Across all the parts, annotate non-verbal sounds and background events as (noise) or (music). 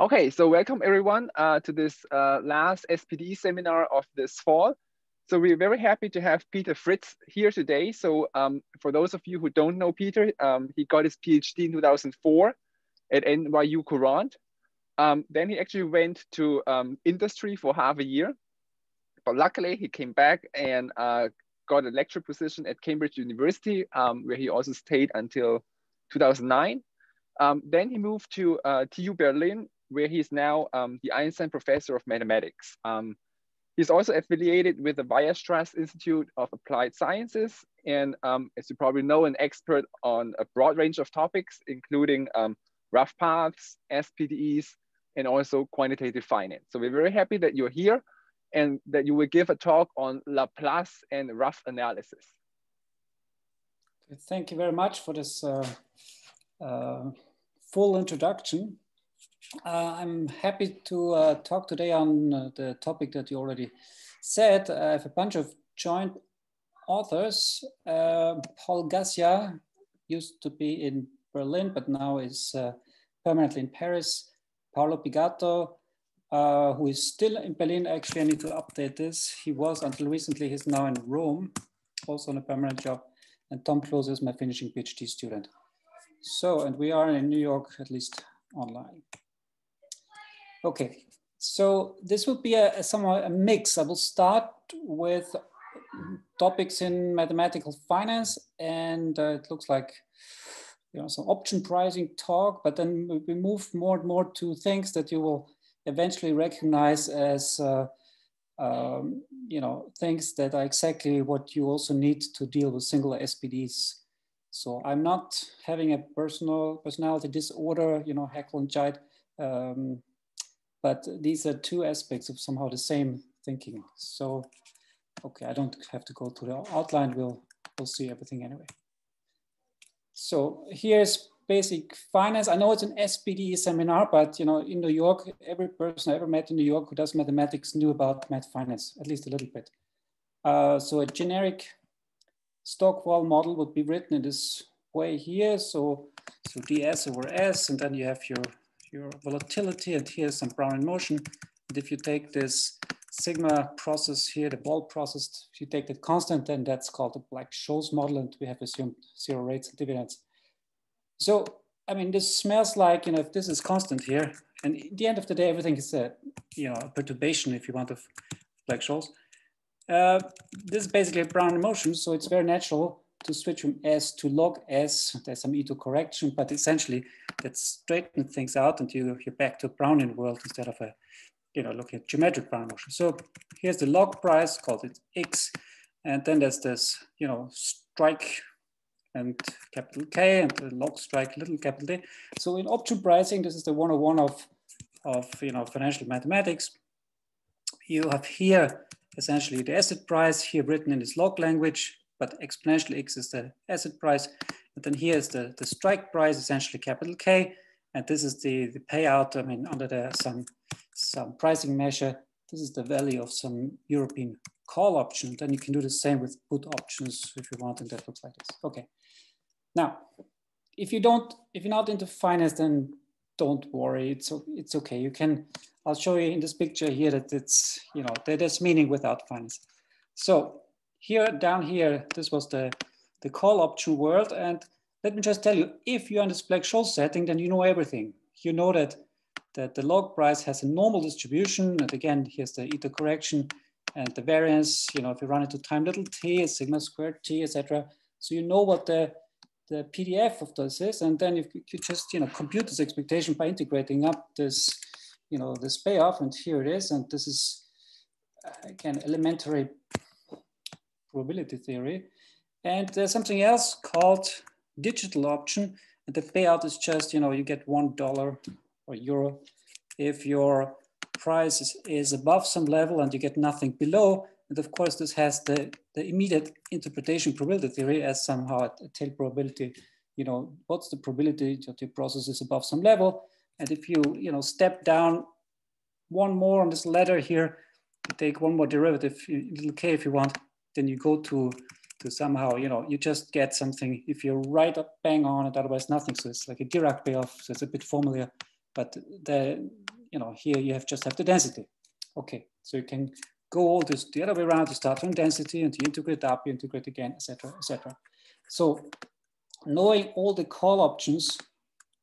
Okay, so welcome everyone uh, to this uh, last SPD seminar of this fall. So we're very happy to have Peter Friz here today. So um, for those of you who don't know Peter, um, he got his PhD in 2004 at NYU Courant. Um, then he actually went to um, industry for half a year. But luckily he came back and uh, got a lecture position at Cambridge University, um, where he also stayed until 2009. Um, then he moved to uh, TU Berlin where he's now um, the Einstein Professor of Mathematics. Um, he's also affiliated with the Weierstrass Institute of Applied Sciences, and um, as you probably know, an expert on a broad range of topics, including um, rough paths, SPDEs, and also quantitative finance. So we're very happy that you're here and that you will give a talk on Laplace and rough analysis. Thank you very much for this uh, uh, full introduction. Uh, I'm happy to uh, talk today on uh, the topic that you already said. I have a bunch of joint authors. Uh, Paul Gassiat used to be in Berlin, but now is uh, permanently in Paris. Paolo Pigato, uh, who is still in Berlin. Actually, I need to update this. He was until recently, he's now in Rome, also on a permanent job. And Tom Klose is my finishing PhD student. So, and we are in New York, at least online. Okay, so this will be a, a somewhat a mix. I will start with topics in mathematical finance, and uh, it looks like you know some option pricing talk. But then we move more and more to things that you will eventually recognize as uh, um, you know things that are exactly what you also need to deal with singular SPDs. So I'm not having a personal personality disorder, you know, Jekyll and Hyde. Um, but these are two aspects of somehow the same thinking. So, okay, I don't have to go to the outline. We'll, we'll see everything anyway. So here's basic finance. I know it's an SPD seminar, but you know, in New York, every person I ever met in New York who does mathematics knew about math finance, at least a little bit. Uh, so a generic stoch vol model would be written in this way here. So, so ds over s, and then you have your your volatility, and here's some Brownian motion. And if you take this sigma process here, the vol process, if you take that constant, then that's called the Black-Scholes model, and we have assumed zero rates and dividends. So, I mean, this smells like, you know, if this is constant here, and at the end of the day, everything is a, you know, a perturbation, if you want, of Black-Scholes. Uh, this is basically a Brownian motion, so it's very natural to switch from S to log S. There's some Ito correction, but essentially that straightens things out and you, you're back to a Brownian world instead of a, you know, looking at geometric Brownian motion. So here's the log price, called it X. And then there's this, you know, strike and capital K and the log strike little capital D. So in option pricing, this is the 101 of, of you know, financial mathematics. You have here essentially the asset price here written in this log language but exponential x is the asset price. And then here is the, the strike price, essentially capital K. And this is the, the payout, I mean, under the, some, some pricing measure. This is the value of some European call option. Then you can do the same with put options if you want, and that looks like this. Okay. Now, if you don't, if you're not into finance, then don't worry. It's it's okay. You can. I'll show you in this picture here that it's you know there's meaning without finance. So here down here, this was the, the call option world. And let me just tell you, if you're in this Black-Scholes setting, then you know everything. You know that, that the log price has a normal distribution. And again, here's the Ito correction and the variance, you know, if you run it to time little t, sigma squared t, etc. So you know what the, the PDF of this is. And then if you just, you know, compute this expectation by integrating up this, you know, this payoff, and here it is. And this is, uh, again, elementary probability theory. And there's something else called digital option. And the payout is just, you know, you get $1 or euro if your price is, is above some level and you get nothing below. And of course, this has the, the immediate interpretation probability theory as somehow a, tail probability. You know, what's the probability that your process is above some level? And if you, you know, step down one more on this ladder here, take one more derivative, little k if you want, then you go to to somehow, you know, you just get something if you're right up bang on it, otherwise nothing. So it's like a Dirac payoff. So it's a bit familiar, but the you know, here you have just have the density. Okay, so you can go all this the other way around. You start from density and you integrate up, you integrate again, etc., etc. So knowing all the call options,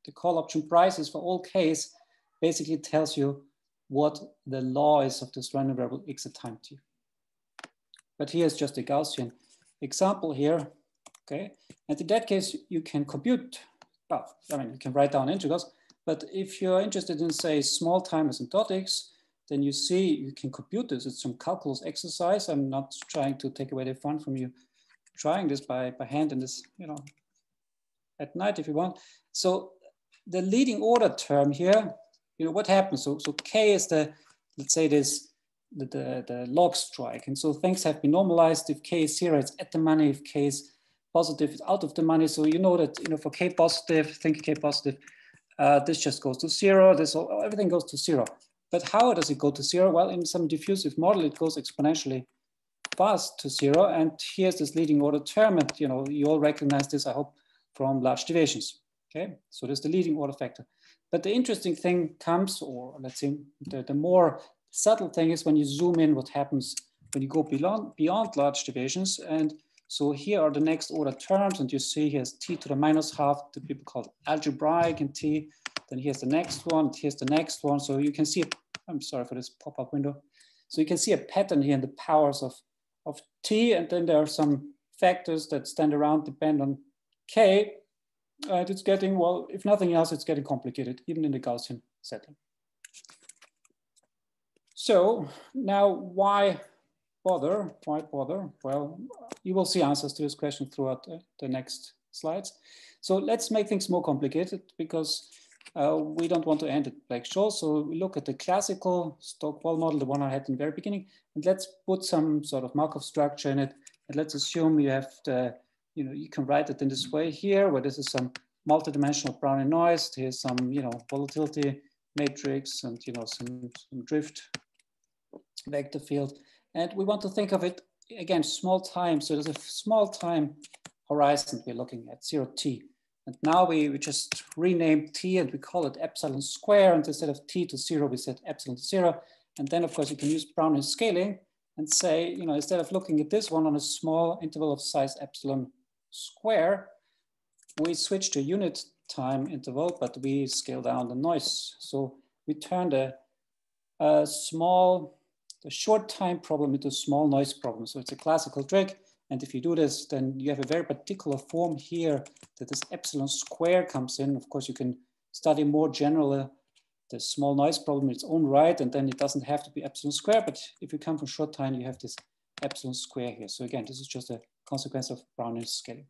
the call option prices for all case basically tells you what the law is of this random variable x at time t. But here's just a Gaussian example here, okay? And in that case, you can compute, well, I mean, you can write down integrals, but if you're interested in say small time asymptotics, then you see you can compute this. It's some calculus exercise. I'm not trying to take away the fun from you trying this by, by hand in this, you know, at night if you want. So the leading order term here, you know, what happens? So, so K is the, let's say this, the, the, the log strike. And so things have been normalized. If K is zero, it's at the money. If K is positive, it's out of the money. So you know that, you know, for K positive, think K positive, uh, this just goes to zero. This all, everything goes to zero. But how does it go to zero? Well, in some diffusive model, it goes exponentially fast to zero. And here's this leading order term. And you know, you all recognize this, I hope, from large deviations. Okay, so there's the leading order factor. But the interesting thing comes, or let's say the, the more subtle thing is when you zoom in, what happens when you go beyond, beyond large deviations. And so here are the next order terms, and you see here's t to the minus half, the people call algebraic and t. Then here's the next one, here's the next one. So you can see, I'm sorry for this pop-up window. So you can see a pattern here in the powers of, of t, and then there are some factors that stand around depend on k. And it's getting, well, if nothing else, it's getting complicated, even in the Gaussian setting. So now why bother? Why bother? Well, you will see answers to this question throughout the, next slides. So let's make things more complicated because uh, we don't want to end at Black-Scholes. So we look at the classical stoch-vol model, the one I had in the very beginning, and let's put some sort of Markov structure in it. And let's assume you have the, you know, you can write it in this way here, where this is some multidimensional Brownian noise. Here's some, you know, volatility matrix and, you know, some, some drift vector field. And we want to think of it, again, small time. So there's a small time horizon we're looking at, zero t. And now we, we just rename t and we call it epsilon square. And instead of t to zero, we set epsilon zero. And then of course you can use Brownian scaling and say, you know, instead of looking at this one on a small interval of size epsilon square, we switch to unit time interval, but we scale down the noise. So we turn the a small, the short time problem into small noise problem. So it's a classical trick. And if you do this, then you have a very particular form here that this epsilon square comes in. Of course, you can study more generally the small noise problem in its own right, and then it doesn't have to be epsilon square. But if you come from short time, you have this epsilon square here. So again, this is just a consequence of Brownian scaling.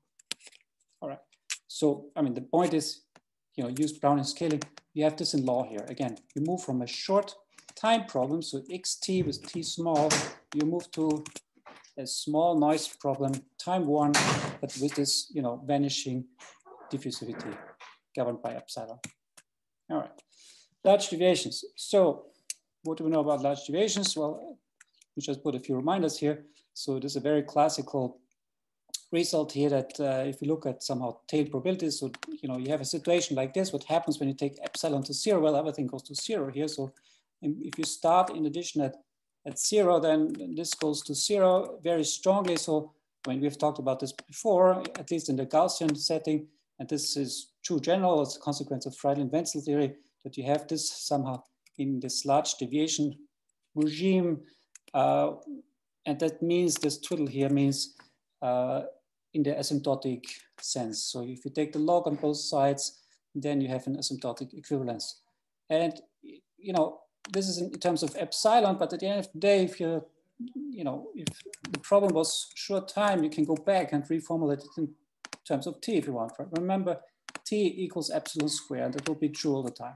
All right. So, I mean, the point is, you know, use Brownian scaling. You have this in law here. Again, you move from a short time problem, so xt with t small, you move to a small noise problem, time one, but with this, you know, vanishing diffusivity governed by epsilon. All right, large deviations. So what do we know about large deviations? Well, we just put a few reminders here. So it is a very classical result here that uh, if you look at somehow tail probabilities, so you know you have a situation like this. What happens when you take epsilon to zero? Well, everything goes to zero here. So if you start in addition at at zero, then this goes to zero very strongly. So when we've talked about this before, at least in the Gaussian setting, and this is true general as a consequence of Freidlin-Wentzell theory, that you have this somehow in this large deviation regime. Uh, and that means this twiddle here means uh, in the asymptotic sense. So if you take the log on both sides, then you have an asymptotic equivalence. And, you know, this is in terms of epsilon, but at the end of the day, if you, you know, if the problem was short time, you can go back and reformulate it in terms of t if you want. Right? Remember, t equals epsilon squared. And that will be true all the time.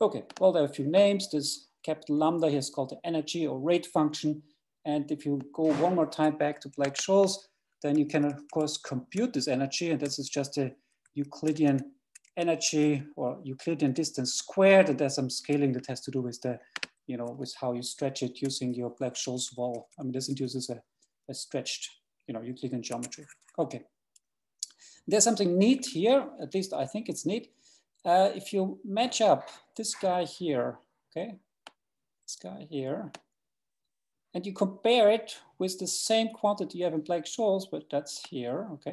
Okay, well, there are a few names. This capital lambda here is called the energy or rate function. And if you go one more time back to Black-Scholes, then you can, of course, compute this energy. And this is just a Euclidean energy or Euclidean distance squared. And there's some scaling that has to do with the, you know, with how you stretch it using your Black-Scholes vol. I mean, this induces a, a stretched, you know, Euclidean geometry. Okay. There's something neat here, at least I think it's neat. Uh, if you match up this guy here okay? This guy here. And you compare it with the same quantity you have in Black-Scholes, but that's here, okay?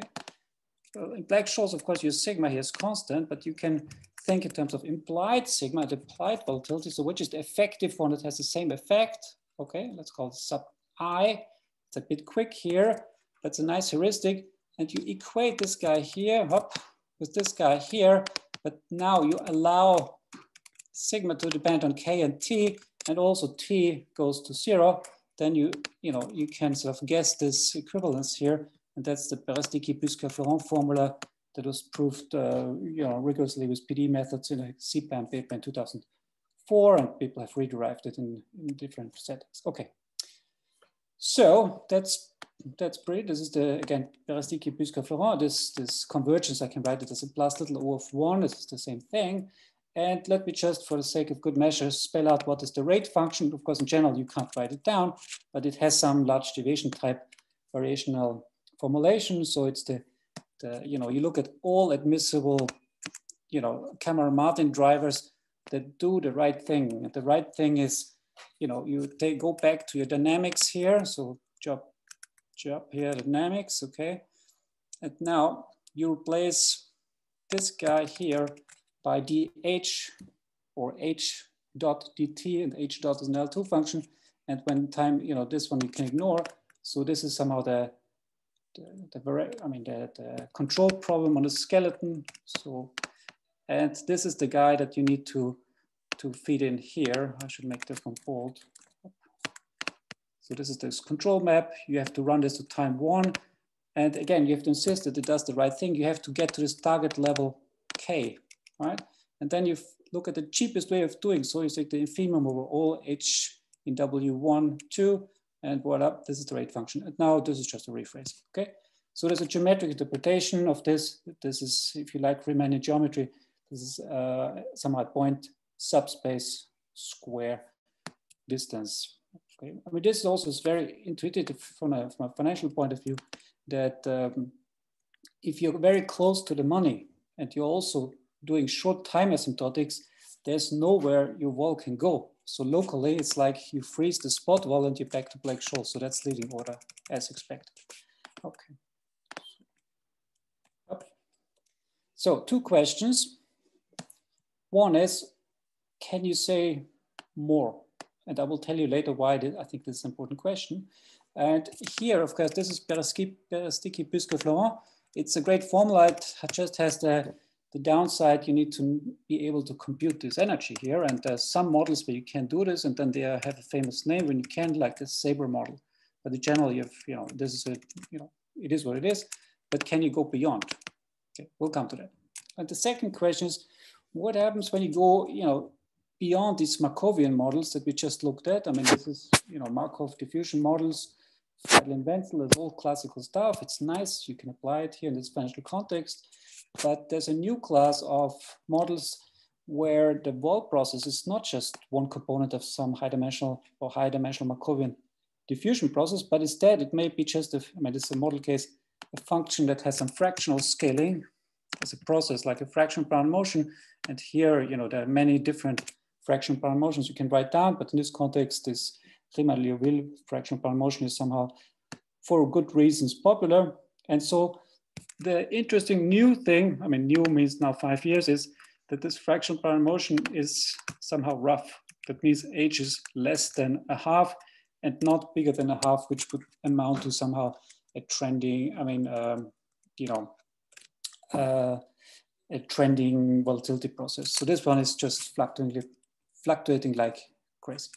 Well, in Black-Scholes, of course, your sigma here is constant, but you can think in terms of implied sigma and implied volatility. So which is the effective one that has the same effect? Okay, let's call it sub i. It's a bit quick here. That's a nice heuristic. And you equate this guy here hop, with this guy here. But now you allow sigma to depend on k and t, and also t goes to zero. Then you, you know, you can sort of guess this equivalence here. And that's the Berestycki-Busca-Florent formula that was proved uh, you know, rigorously with PD methods in a CPAM paper in 2004, and people have rederived it in, in different settings. Okay, so that's that's pretty. This is the again Berestycki Busca Florent. This this convergence I can write it as a plus little o of one. This is the same thing. And let me just, for the sake of good measures, spell out what is the rate function. Of course, in general, you can't write it down, but it has some large deviation type variational formulation. So it's the uh, you know, you look at all admissible, you know, Cameron-Martin drivers that do the right thing. The right thing is, you know, you take, go back to your dynamics here. So job, job here, dynamics, okay. And now you replace this guy here by dh or h dot dt and h dot is an L2 function. And when time, you know, this one you can ignore. So this is somehow the the, the I mean the, the control problem on the skeleton. So, and this is the guy that you need to to feed in here. I should make this one bold. So this is this control map. You have to run this to time one. And again, you have to insist that it does the right thing. You have to get to this target level K, right? And then you look at the cheapest way of doing so. You take the infimum over all H in W1, 2, and voila, this is the rate function. And now this is just a rephrase, okay? So there's a geometric interpretation of this. This is, if you like Riemannian geometry, this is uh, somehow point subspace square distance. Okay. I mean, this is also very intuitive from a, from a financial point of view that um, if you're very close to the money and you're also doing short time asymptotics, there's nowhere your vol can go. So locally, it's like you freeze the spot vol and you're back to Black-Scholes. So that's leading order as expected. Okay. So two questions. One is, can you say more? And I will tell you later why I think this is an important question. And here, of course, this is Berestycki Busca Florent. It's a great formula. It just has the the downside, you need to be able to compute this energy here. And there's some models where you can do this, and then they have a famous name when you can, like the SABR model. But in general, you have, you know, this is a, you know, it is what it is. But can you go beyond? Okay, we'll come to that. And the second question is, what happens when you go, you know, beyond these Markovian models that we just looked at? I mean, this is, you know, Markov diffusion models, Freidlin Wentzell all classical stuff. It's nice. You can apply it here in this financial context. But there's a new class of models where the vol process is not just one component of some high dimensional or high dimensional Markovian diffusion process, but instead it may be just, a, I mean, it's a model case, a function that has some fractional scaling as a process, like a fraction Brown motion. And here, you know, there are many different fraction Brown motions you can write down, but in this context, this Riemann-Liouville fraction Brown motion is somehow, for good reasons, popular. And so the interesting new thing, I mean, new means now five years, is that this fractional Brown motion is somehow rough. That means h is less than a half and not bigger than a half, which would amount to somehow a trending, I mean, um, you know, uh, a trending volatility process. So this one is just fluctuating, fluctuating like crazy.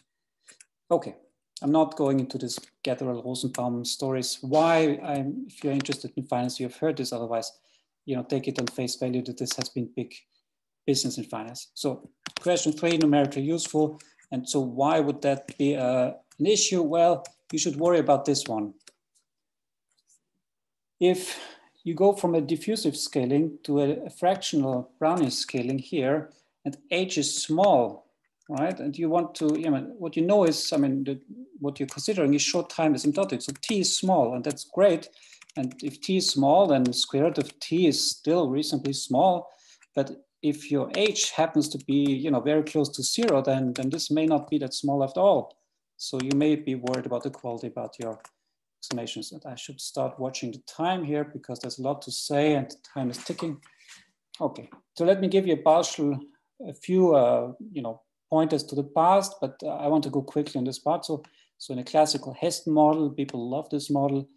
Okay, I'm not going into this Gatheral Rosenbaum stories. Why I'm, if you're interested in finance, you have heard this. Otherwise, you know, take it on face value that this has been big business in finance. So question three, numerically useful. And so why would that be uh, an issue? Well, you should worry about this one. If you go from a diffusive scaling to a fractional Brownian scaling here, and h is small, right? And you want to, you know, what you know is, I mean, the, what you're considering is short time asymptotic. So t is small, and that's great. And if t is small, then the square root of t is still reasonably small. But if your h happens to be you know very close to zero, then then this may not be that small after all. So you may be worried about the quality about your explanations. And I should start watching the time here because there's a lot to say and time is ticking. Okay, so let me give you a partial, a few, uh, you know, pointers to the past, but uh, I want to go quickly on this part. So, so in a classical Heston model, people love this model.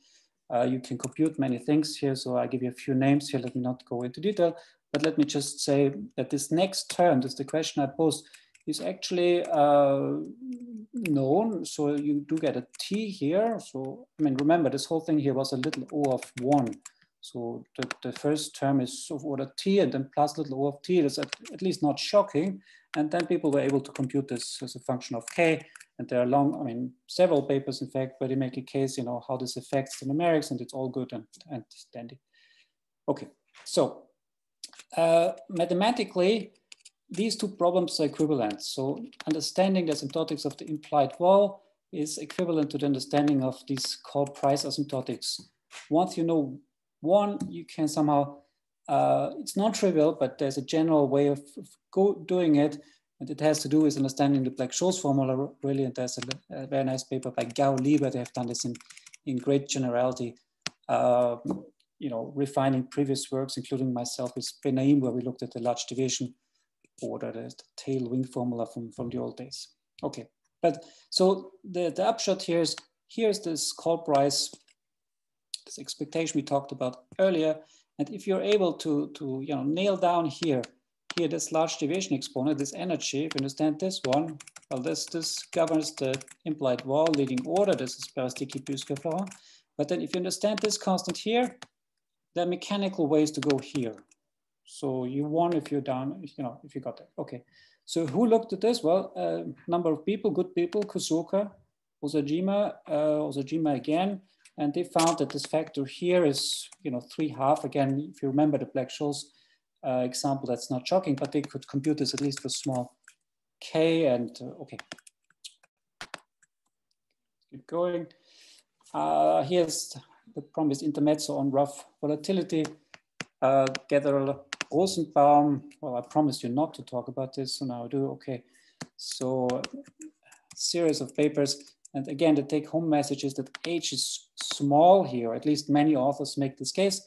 Uh, you can compute many things here. So I give you a few names here. Let me not go into detail, but let me just say that this next term, this is the question I posed, is actually uh, known. So you do get a t here. So, I mean, remember this whole thing here was a little o of one. So the, the first term is of order t and then plus little o of t is at, at least not shocking. And then people were able to compute this as a function of k. And there are long, I mean, several papers, in fact, where they make a case, you know, how this affects the numerics and it's all good and, and dandy. Okay, so uh, mathematically, these two problems are equivalent. So understanding the asymptotics of the implied vol is equivalent to the understanding of these called price asymptotics. Once you know one, you can somehow, uh, it's not trivial, but there's a general way of, of go, doing it. And it has to do with understanding the Black-Scholes formula, really. And there's a, a, very nice paper by Gao Lee, where they have done this in, in great generality. Uh, you know, refining previous works, including myself with Benaim, where we looked at the large deviation order, the tail wing formula from, from the old days. Okay, but so the, the upshot here is, here's this call price, this expectation we talked about earlier. And if you're able to, to you know, nail down here, here this large deviation exponent, this energy, if you understand this one, well, this, this governs the implied vol leading order. This is Berestycki-Busca-Florent. But then if you understand this constant here, there are mechanical ways to go here. So you won if you're down, you know, if you got that. Okay. So who looked at this? Well, a uh, number of people, good people, Kusuoka, Osajima, uh, Osajima again, and they found that this factor here is, you know, three half. Again, if you remember the Black-Scholes uh, example, that's not shocking, but they could compute this at least for small k and uh, okay. Keep going. Uh, here's the promised intermezzo on rough volatility. Uh, Gatheral Rosenbaum, well, I promised you not to talk about this, so now I do, okay. So series of papers. And again, the take home message is that H is small here, at least many authors make this case.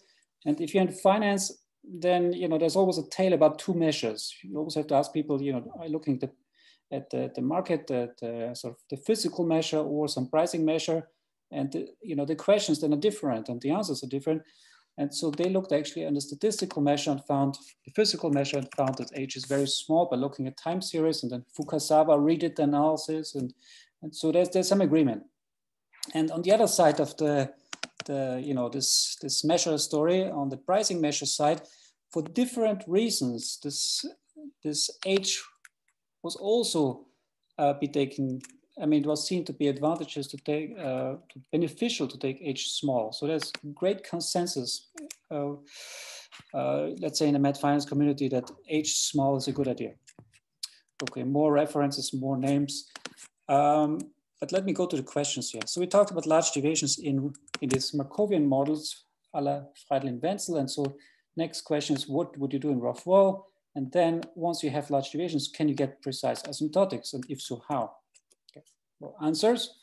And if you're in finance, then, you know, there's always a tale about two measures. You always have to ask people, you know, are looking at the, at the, the market, the, the, sort of the physical measure or some pricing measure? And, the, you know, the questions then are different and the answers are different. And so they looked actually on the statistical measure and found the physical measure and found that H is very small by looking at time series and then Fukasawa redid the analysis. And, and so there's, there's some agreement. And on the other side of the, the you know, this, this measure story on the pricing measure side, for different reasons, this, this H was also uh, be taken I mean, it was seen to be advantageous to take, uh, to beneficial to take H small. So there's great consensus, uh, uh, let's say in the math finance community that H small is a good idea. Okay, more references, more names. Um, but let me go to the questions here. So we talked about large deviations in, in these Markovian models, a la Freidlin-Wentzell. And so next question is, what would you do in rough vol? And then once you have large deviations, can you get precise asymptotics? And if so, how? well, answers.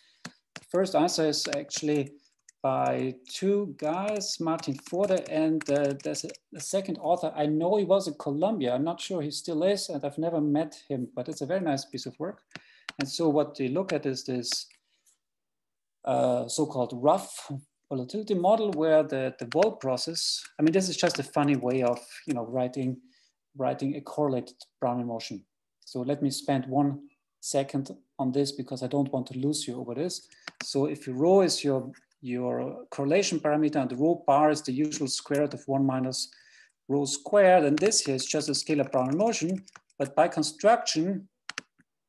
First answer is actually by two guys, Martin Forde, and uh, there's a, a, second author. I know he was in Columbia. I'm not sure he still is, and I've never met him, but it's a very nice piece of work. And so what they look at is this uh, so-called rough volatility model where the, the vol process, I mean, this is just a funny way of, you know, writing, writing a correlated Brownian motion. So let me spend one second on this because I don't want to lose you over this. So if your rho is your, your correlation parameter and the rho bar is the usual square root of one minus rho squared, and this here is just a scalar Brownian motion, but by construction,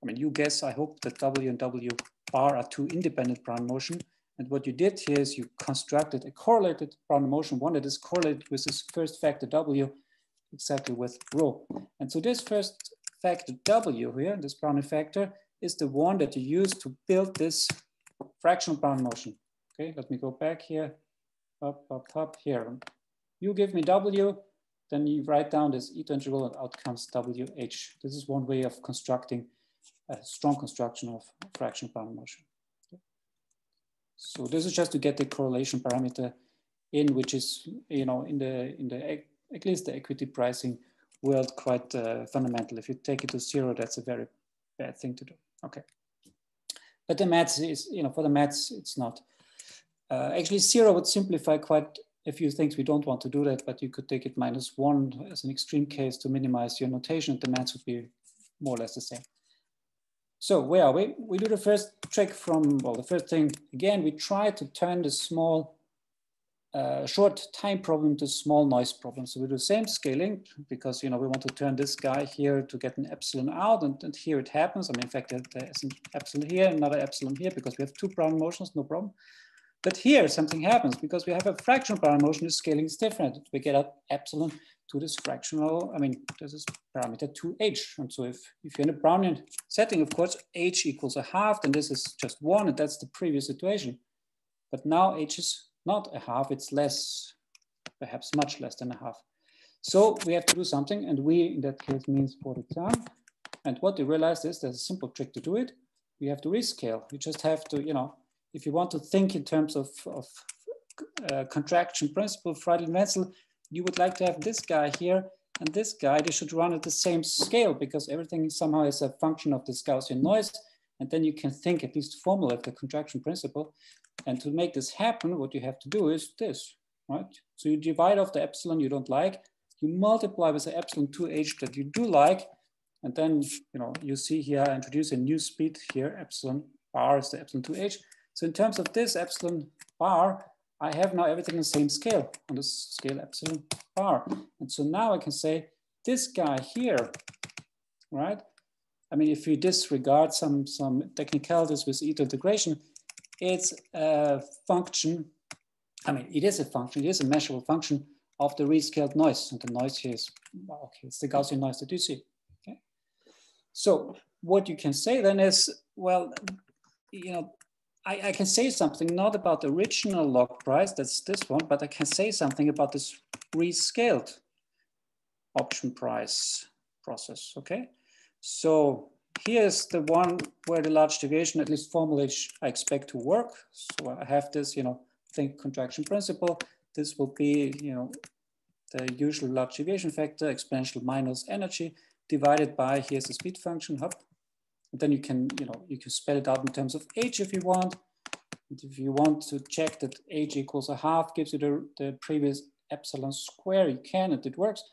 I mean, you guess, I hope that W and W bar are two independent Brownian motion. And what you did here is you constructed a correlated Brownian motion, one that is correlated with this first factor W exactly with rho. And so this first factor W here, this Brownian factor, is the one that you use to build this fractional Brownian motion. Okay, let me go back here, up, up, up here. You give me W, then you write down this Ito integral and out comes WH. This is one way of constructing a strong construction of fractional bound motion. So this is just to get the correlation parameter in, which is, you know, in the, in the at least the equity pricing world quite uh, fundamental. If you take it to zero, that's a very bad thing to do. Okay. But the maths is, you know, for the maths, it's not. Uh, actually, zero would simplify quite a few things. We don't want to do that, but you could take it minus one as an extreme case to minimize your notation. The maths would be more or less the same. So where are we? We do the first trick from, well, the first thing, again, we try to turn the small uh, short time problem to small noise problem. So we do the same scaling because, you know, we want to turn this guy here to get an epsilon out and, and here it happens. I mean, in fact, there's an epsilon here, another epsilon here because we have two Brown motions, no problem. But here something happens because we have a fractional Brown motion, the scaling is different. We get an epsilon to this fractional, I mean, this is parameter 2h. And so if, if you're in a Brownian setting, of course, h equals a half, then this is just one, and that's the previous situation. But now h is not a half, it's less, perhaps much less than a half. So we have to do something, and we, in that case, means for the time. And what we realized is there's a simple trick to do it. We have to rescale. You just have to, you know, if you want to think in terms of, of uh, contraction principle, Freidlin-Wentzell, you would like to have this guy here and this guy, they should run at the same scale because everything somehow is a function of this Gaussian noise. And then you can think at least formally of the contraction principle. And to make this happen, what you have to do is this, right? So you divide off the epsilon you don't like, you multiply with the epsilon 2h that you do like, and then you know you see here I introduce a new speed here, epsilon bar is the epsilon 2h. So in terms of this epsilon bar, I have now everything in the same scale, on the scale epsilon bar. And so now I can say this guy here, right? I mean, if we disregard some, some technicalities with Ito integration, it's a function, I mean, it is a function, it is a measurable function of the rescaled noise. And the noise here is, okay, it's the Gaussian noise that you see. Okay. So what you can say then is, well, you know, I, I, can say something not about the original log price, that's this one, but I can say something about this rescaled option price process, okay? So here's the one where the large deviation, at least formally, I expect to work. So I have this, you know, think contraction principle. This will be, you know, the usual large deviation factor, exponential minus energy, divided by, here's the speed function, hop, and then you can, you know, you can spell it out in terms of h if you want. And if you want to check that h equals a half, gives you the, the previous epsilon square, you can, and it works.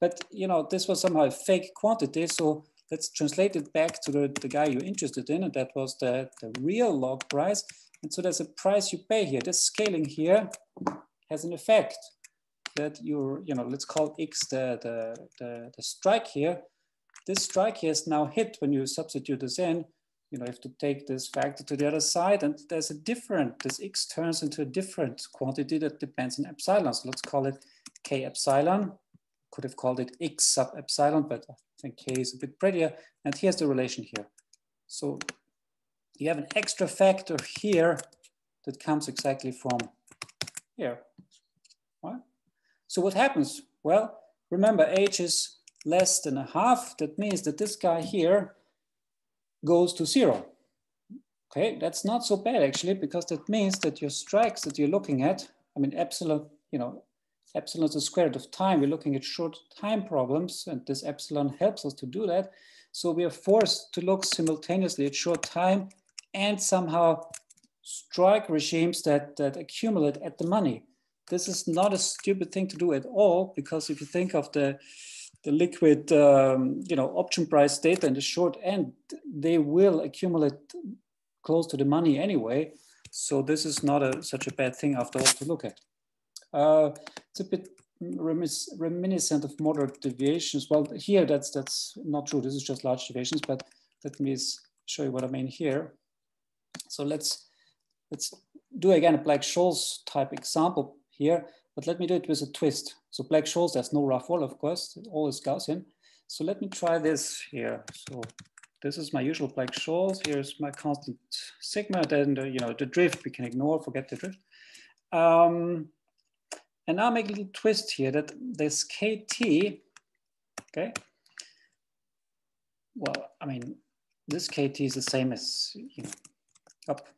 But, you know, this was somehow a fake quantity. So let's translate it back to the, the guy you're interested in, and that was the, the real log price. And so there's a price you pay here. This scaling here has an effect that you're, you know, let's call X the, the, the, the strike here this strike here is now hit when you substitute this in. You know, you have to take this factor to the other side and there's a different, this x turns into a different quantity that depends on epsilon. So let's call it k epsilon. Could have called it x sub epsilon, but I think k is a bit prettier. And here's the relation here. So you have an extra factor here that comes exactly from here. Right? So what happens? Well, remember h is less than a half, that means that this guy here goes to zero. Okay, that's not so bad actually, because that means that your strikes that you're looking at, I mean, epsilon, you know, epsilon is the square root of time. We're looking at short time problems and this epsilon helps us to do that. So we are forced to look simultaneously at short time and somehow strike regimes that, that accumulate at the money. This is not a stupid thing to do at all, because if you think of the, the liquid, um, you know, option price data in the short end, they will accumulate close to the money anyway. So this is not a, such a bad thing after all to look at. Uh, it's a bit reminiscent of moderate deviations. Well, here that's that's not true. This is just large deviations, but let me show you what I mean here. So let's let's do again a Black-Scholes type example here. But let me do it with a twist. So Black-Scholes, there's no rough vol, of course, all is Gaussian. So let me try this here. So this is my usual Black-Scholes. Here's my constant sigma. Then, the, you know, the drift we can ignore, forget the drift. Um, And now make a little twist here that this KT, okay? Well, I mean, this KT is the same as, you know, up.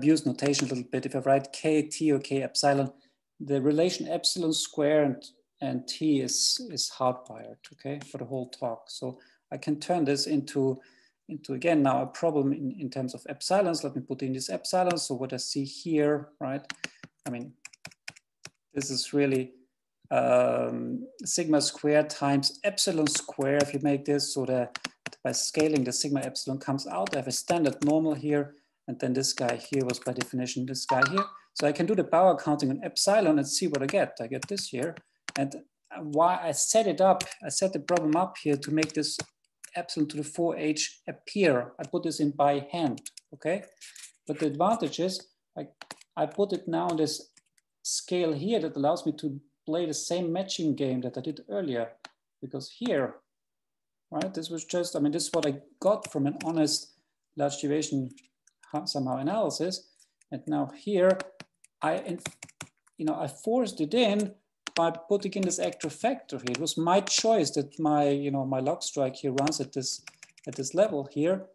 Used notation a little bit. If I write KT or K epsilon, the relation epsilon square and, and T is, is hardwired, okay, for the whole talk. So I can turn this into, into again, now a problem in, in terms of epsilons. Let me put in this epsilon. So what I see here, right? I mean, this is really um, sigma squared times epsilon square. If you make this so that by scaling the sigma epsilon comes out, I have a standard normal here. And then this guy here was by definition this guy here. So I can do the power counting on epsilon and see what I get. I get this here. And why I set it up, I set the problem up here to make this epsilon to the 4h appear. I put this in by hand, okay? But the advantage is I, I put it now on this scale here that allows me to play the same matching game that I did earlier. Because here, right, this was just, I mean, this is what I got from an honest large deviation somehow analysis. And now here, I, you know, I forced it in by putting in this extra factor here. It was my choice that my, you know, my log strike here runs at this, at this level here,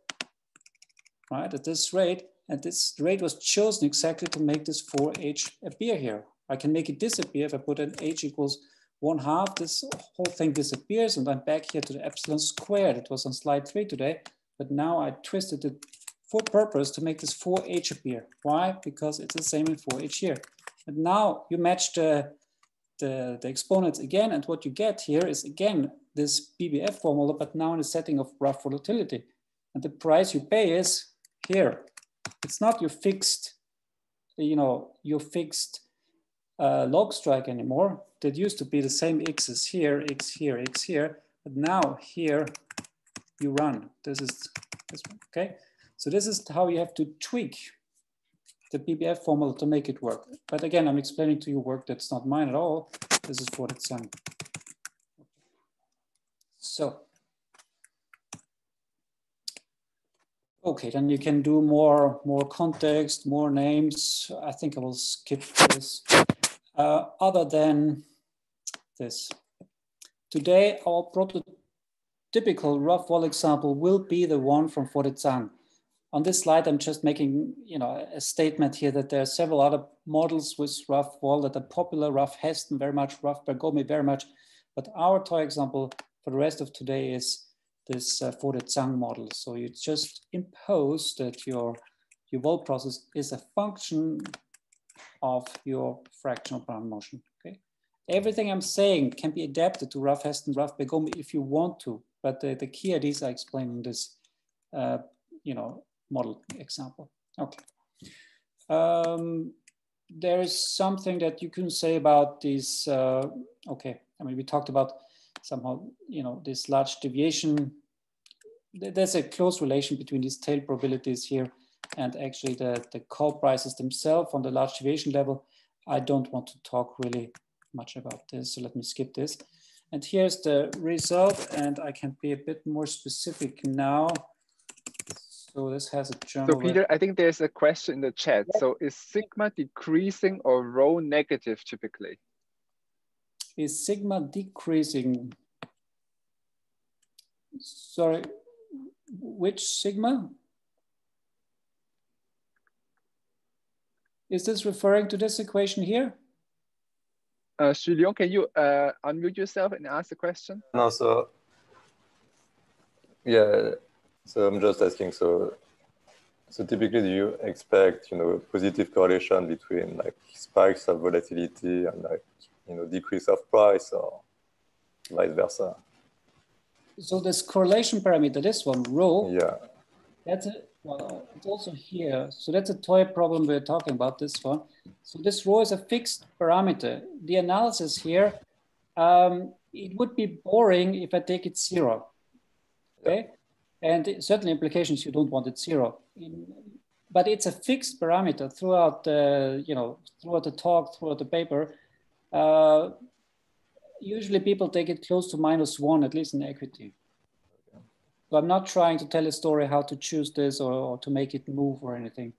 right, at this rate. And this rate was chosen exactly to make this 4h appear here. I can make it disappear if I put an h equals one half, this whole thing disappears and I'm back here to the epsilon squared. It was on slide three today, but now I twisted it for purpose to make this 4h appear. Why? Because it's the same in 4h here. And now you match the, the, the exponents again, and what you get here is again this BBF formula, but now in the setting of rough volatility. And the price you pay is here. It's not your fixed, you know, your fixed uh, log strike anymore. That used to be the same x's here, x here, x here, but now here you run. This is this one, okay? So this is how you have to tweak the BBF formula to make it work. But again, I'm explaining to you work that's not mine at all. This is for its son. So, okay, then you can do more, more context, more names. I think I will skip this. Uh, other than this. Today, our prototypical rough vol example will be the one from Forde-Zhang on this slide, I'm just making you know, a statement here that there are several other models with rough vol that are popular, rough Heston very much, rough Bergomi very much. But our toy example for the rest of today is this uh, Zhang model. So you just impose that your, your vol process is a function of your fractional bound motion, okay? Everything I'm saying can be adapted to rough Heston, rough Bergomi if you want to, but the, the key ideas I explain in this, uh, you know, model example. Okay. Um, there is something that you can say about this. Uh, okay, I mean, we talked about somehow, you know, this large deviation. There's a close relation between these tail probabilities here and actually the, the call prices themselves on the large deviation level. I don't want to talk really much about this, so let me skip this. And here's the result, and I can be a bit more specific now. So this has a general. So Peter, I think there's a question in the chat. So is sigma decreasing or rho negative typically? Is sigma decreasing? Sorry, which sigma? Is this referring to this equation here? Uh, Julien, can you uh, unmute yourself and ask the question? No, so yeah, so I'm just asking, so so typically do you expect, you know, positive correlation between like spikes of volatility and like, you know, decrease of price or vice versa? So this correlation parameter, this one, rho, yeah, that's a, well, it's also here. So that's a toy problem we're talking about, this one. So this rho is a fixed parameter. The analysis here, um, it would be boring if I take it zero, okay? Yeah. And certain implications, you don't want it zero. In, but it's a fixed parameter throughout the, you know, throughout the talk, throughout the paper. Uh, usually people take it close to minus one, at least in equity. So I'm not trying to tell a story how to choose this or, or to make it move or anything.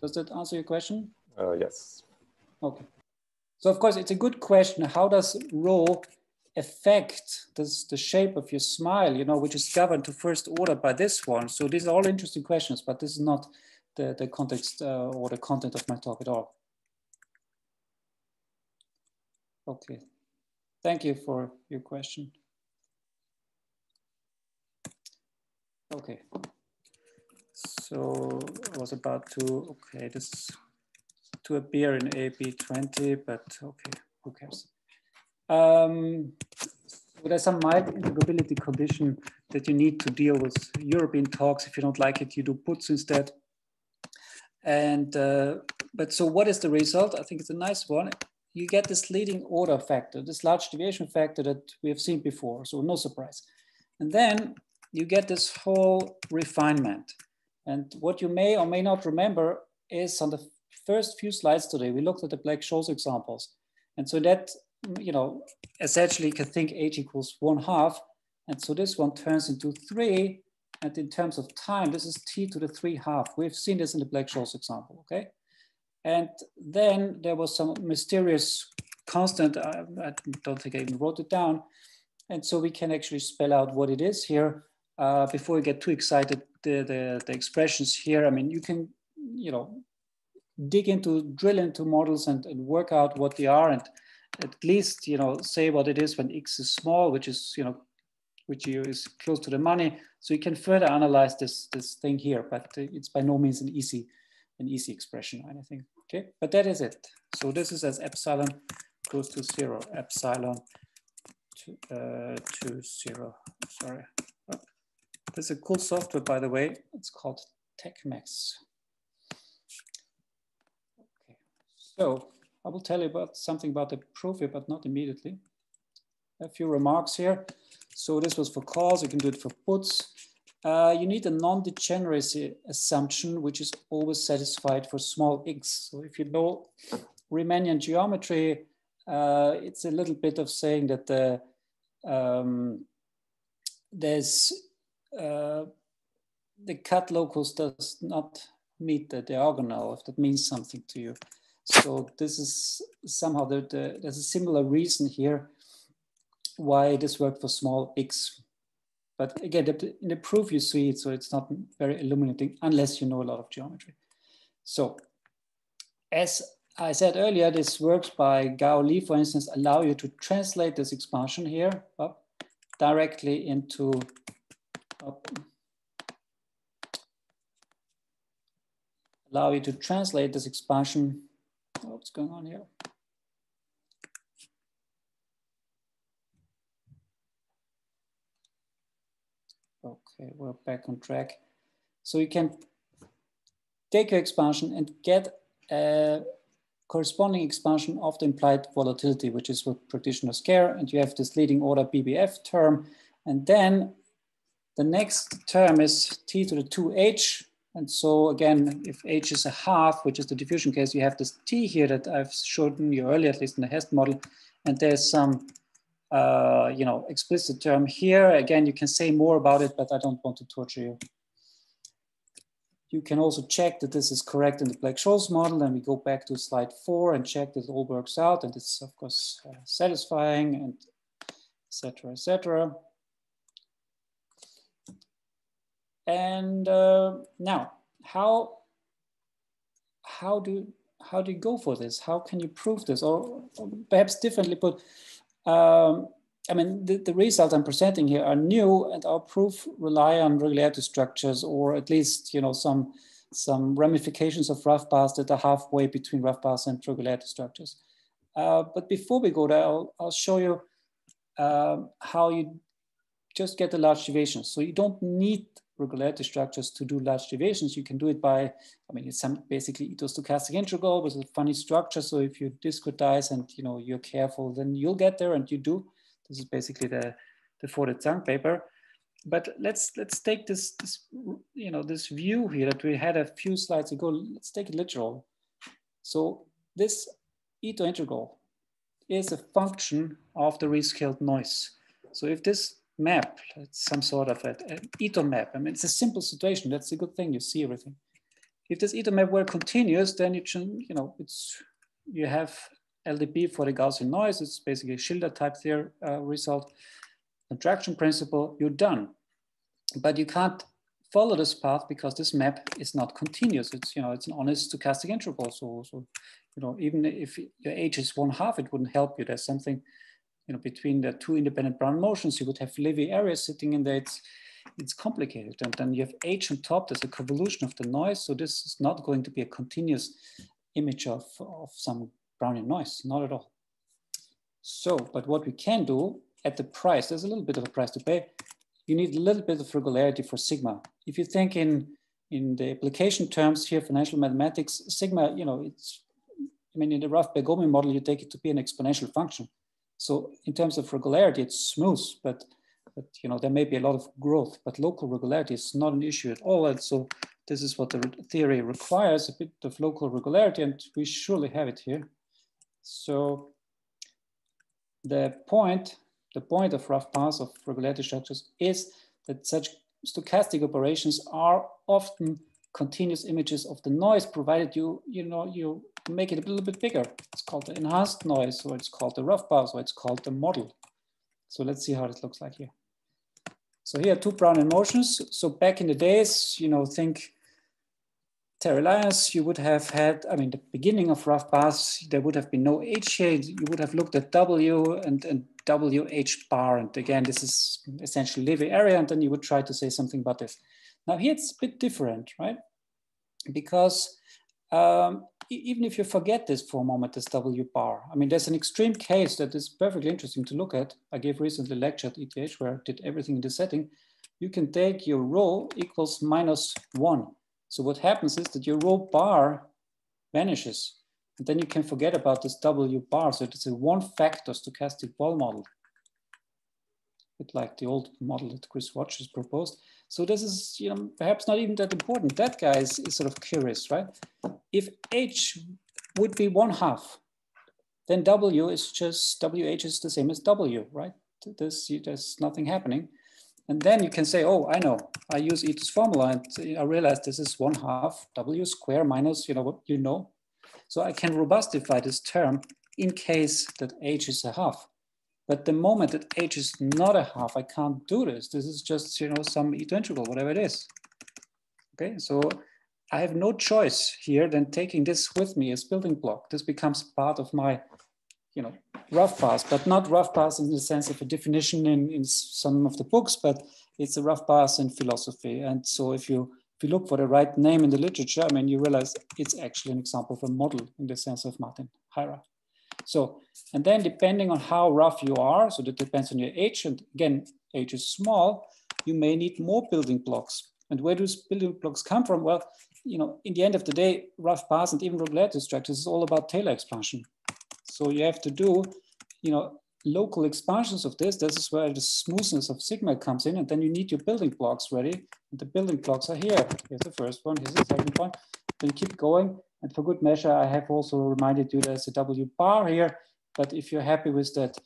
Does that answer your question? Uh, yes. Okay. So of course, it's a good question. How does rho affect this, the shape of your smile, you know, which is governed to first order by this one? So these are all interesting questions, but this is not the, the context uh, or the content of my talk at all. Okay, thank you for your question. Okay, so I was about to, okay, this to appear in AB20, but okay, who cares? Um, so there's some mild integrability condition that you need to deal with European talks. If you don't like it, you do puts instead. And, uh, but so what is the result? I think it's a nice one. You get this leading order factor, this large deviation factor that we have seen before, so no surprise. And then you get this whole refinement. And what you may or may not remember is on the first few slides today, we looked at the Black-Scholes examples. And so that, you know, essentially can think H equals one half. And so this one turns into three. And in terms of time, this is T to the three half. We've seen this in the Black-Scholes example, okay? And then there was some mysterious constant, I, I, don't think I even wrote it down. And so we can actually spell out what it is here. Uh, before we get too excited, the, the, the expressions here, I mean, you can, you know, dig into, drill into models and, and work out what they are and at least, you know, say what it is when X is small, which is, you know, which is close to the money. So you can further analyze this, this thing here, but it's by no means an easy, an easy expression or anything. Okay, but that is it. So this is as epsilon goes to zero, epsilon to, uh, to zero, sorry. Oh. There's a cool software, by the way, it's called TeXmacs. Okay, so I will tell you about something about the proof here, but not immediately. A few remarks here. So this was for calls, you can do it for puts. Uh, you need a non-degeneracy assumption, which is always satisfied for small x. So if you know Riemannian geometry, uh, it's a little bit of saying that the, um, there's uh, the cut locus does not meet the diagonal, if that means something to you. So this is somehow the, the, there's a similar reason here why this worked for small x. But again, in the proof you see it, so it's not very illuminating unless you know a lot of geometry. So as I said earlier, this works by Gao Lee, for instance, allow you to translate this expansion here up directly into up, allow you to translate this expansion Oh, what's going on here? Okay, we're back on track. So you can take your expansion and get a corresponding expansion of the implied volatility, which is what practitioners care. And you have this leading order BBF term. And then the next term is T to the 2H, and so again, if H is a half, which is the diffusion case, you have this T here that I've shown you earlier, at least in the Heston model. And there's some, uh, you know, explicit term here. Again, you can say more about it, but I don't want to torture you. You can also check that this is correct in the Black-Scholes model. And we go back to slide four and check that it all works out. And it's of course uh, satisfying and etc. etc. And uh, now, how how do how do you go for this? How can you prove this? Or, or perhaps differently put, um, I mean, the, the, results I'm presenting here are new, and our proof rely on regularity structures, or at least you know some some ramifications of rough paths that are halfway between rough paths and regularity structures. Uh, but before we go there, I'll, I'll show you uh, how you just get the large deviations. So you don't need regularity structures to do large deviations. You can do it by, I mean, it's some basically stochastic integral with a funny structure. So if you discretize and you know you're careful, then you'll get there, and you do. This is basically the the Forde-Zhang paper. But let's let's take this this you know this view here that we had a few slides ago. Let's take it literal. So this Ito integral is a function of the rescaled noise. So if this map, it's some sort of a, an Ito map. I mean, it's a simple situation. That's a good thing. You see everything. If this Ito map were continuous, then you should, you know, it's you have LDP for the Gaussian noise. It's basically a Schilder type theory uh, result. Contraction principle, you're done. But you can't follow this path because this map is not continuous. It's, you know, it's an honest stochastic integral. So, so, you know, even if your H is one half, it wouldn't help you. There's something, you know, between the two independent Brown motions, you would have Lévy areas sitting in there. It's, it's complicated. And then you have H on top, there's a convolution of the noise. So this is not going to be a continuous image of, of some Brownian noise, not at all. So, but what we can do at the price, there's a little bit of a price to pay. You need a little bit of regularity for sigma. If you think in, in the application terms here, financial mathematics, sigma, you know, it's, I mean, in the rough Bergomi model, you take it to be an exponential function. So in terms of regularity, it's smooth, but, but you know, there may be a lot of growth, but local regularity is not an issue at all. And so this is what the theory requires, a bit of local regularity, and we surely have it here. So the point, the point of rough paths of regularity structures is that such stochastic operations are often continuous images of the noise, provided you, you know, you make it a little bit bigger. It's called the enhanced noise, or it's called the rough path, or it's called the model. So let's see how it looks like here. So here are two Brownian motions. So back in the days, you know, think Terry Lyons, you would have had, I mean, the beginning of rough paths, there would have been no H here. You would have looked at W and, and WH bar. And again, this is essentially Lévy area. And then you would try to say something about this. Now here it's a bit different, right? Because um, even if you forget this for a moment, this W bar, I mean, there's an extreme case that is perfectly interesting to look at. I gave recently a lecture at ETH where I did everything in the setting. You can take your rho equals minus one so what happens is that your rho bar vanishes. And then you can forget about this W bar. So it's a one factor stochastic vol model. Bit like the old model that Chris Watts has proposed. So this is, you know, perhaps not even that important. That guy is, is sort of curious, right? If H would be one half, then W is just, WH is the same as W, right? There's, there's nothing happening. And then you can say, oh, I know, I use Ito's formula and I realize this is one half W square minus, you know, what you know. So I can robustify this term in case that H is a half. But the moment that H is not a half, I can't do this. This is just, you know, some Ito integral, whatever it is. Okay, so I have no choice here than taking this with me as building block. This becomes part of my you know, rough paths, but not rough paths in the sense of a definition in, in some of the books, but it's a rough paths in philosophy. And so if you if you look for the right name in the literature, I mean, you realize it's actually an example of a model in the sense of Martin Hairer. So, and then depending on how rough you are, so that depends on your age, and again, age is small, you may need more building blocks. And where do building blocks come from? Well, you know, in the end of the day, rough paths and even regularity structures is all about Taylor expansion. So you have to do, you know, local expansions of this. This is where the smoothness of sigma comes in, and then you need your building blocks ready. And the building blocks are here. Here's the first one. Here's the second one. Then keep going. And for good measure, I have also reminded you there's a W bar here. But if you're happy with that,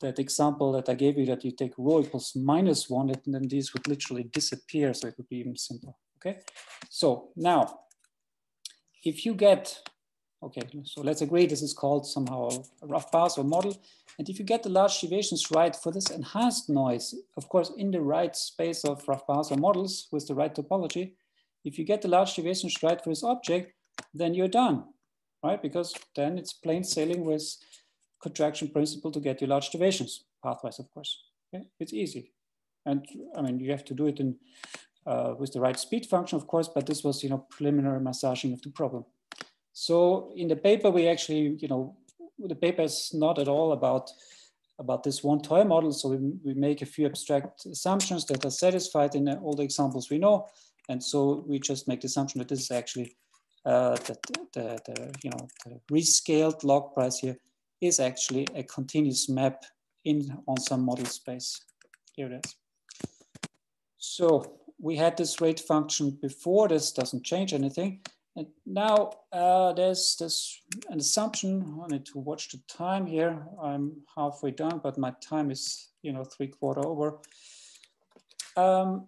that example that I gave you, that you take rho equals minus one, and then these would literally disappear. So it would be even simpler. Okay. So now, if you get Okay, so let's agree this is called somehow a rough path or model. And if you get the large deviations right for this enhanced noise, of course, in the right space of rough paths or models with the right topology, if you get the large deviations right for this object, then you're done, right? Because then it's plain sailing with contraction principle to get your large deviations, pathwise, of course. Okay? It's easy. And I mean, you have to do it in uh, with the right speed function, of course, but this was, you know, preliminary massaging of the problem. So in the paper, we actually, you know, the paper is not at all about about this one toy model. So we, we make a few abstract assumptions that are satisfied in all the examples we know. And so we just make the assumption that this is actually uh, that the, the, you know, the rescaled log price here is actually a continuous map in on some model space. Here it is. So we had this rate function before, this doesn't change anything. And now uh, there's this an assumption. I need to watch the time here. I'm halfway done, but my time is you know three quarter over. Um,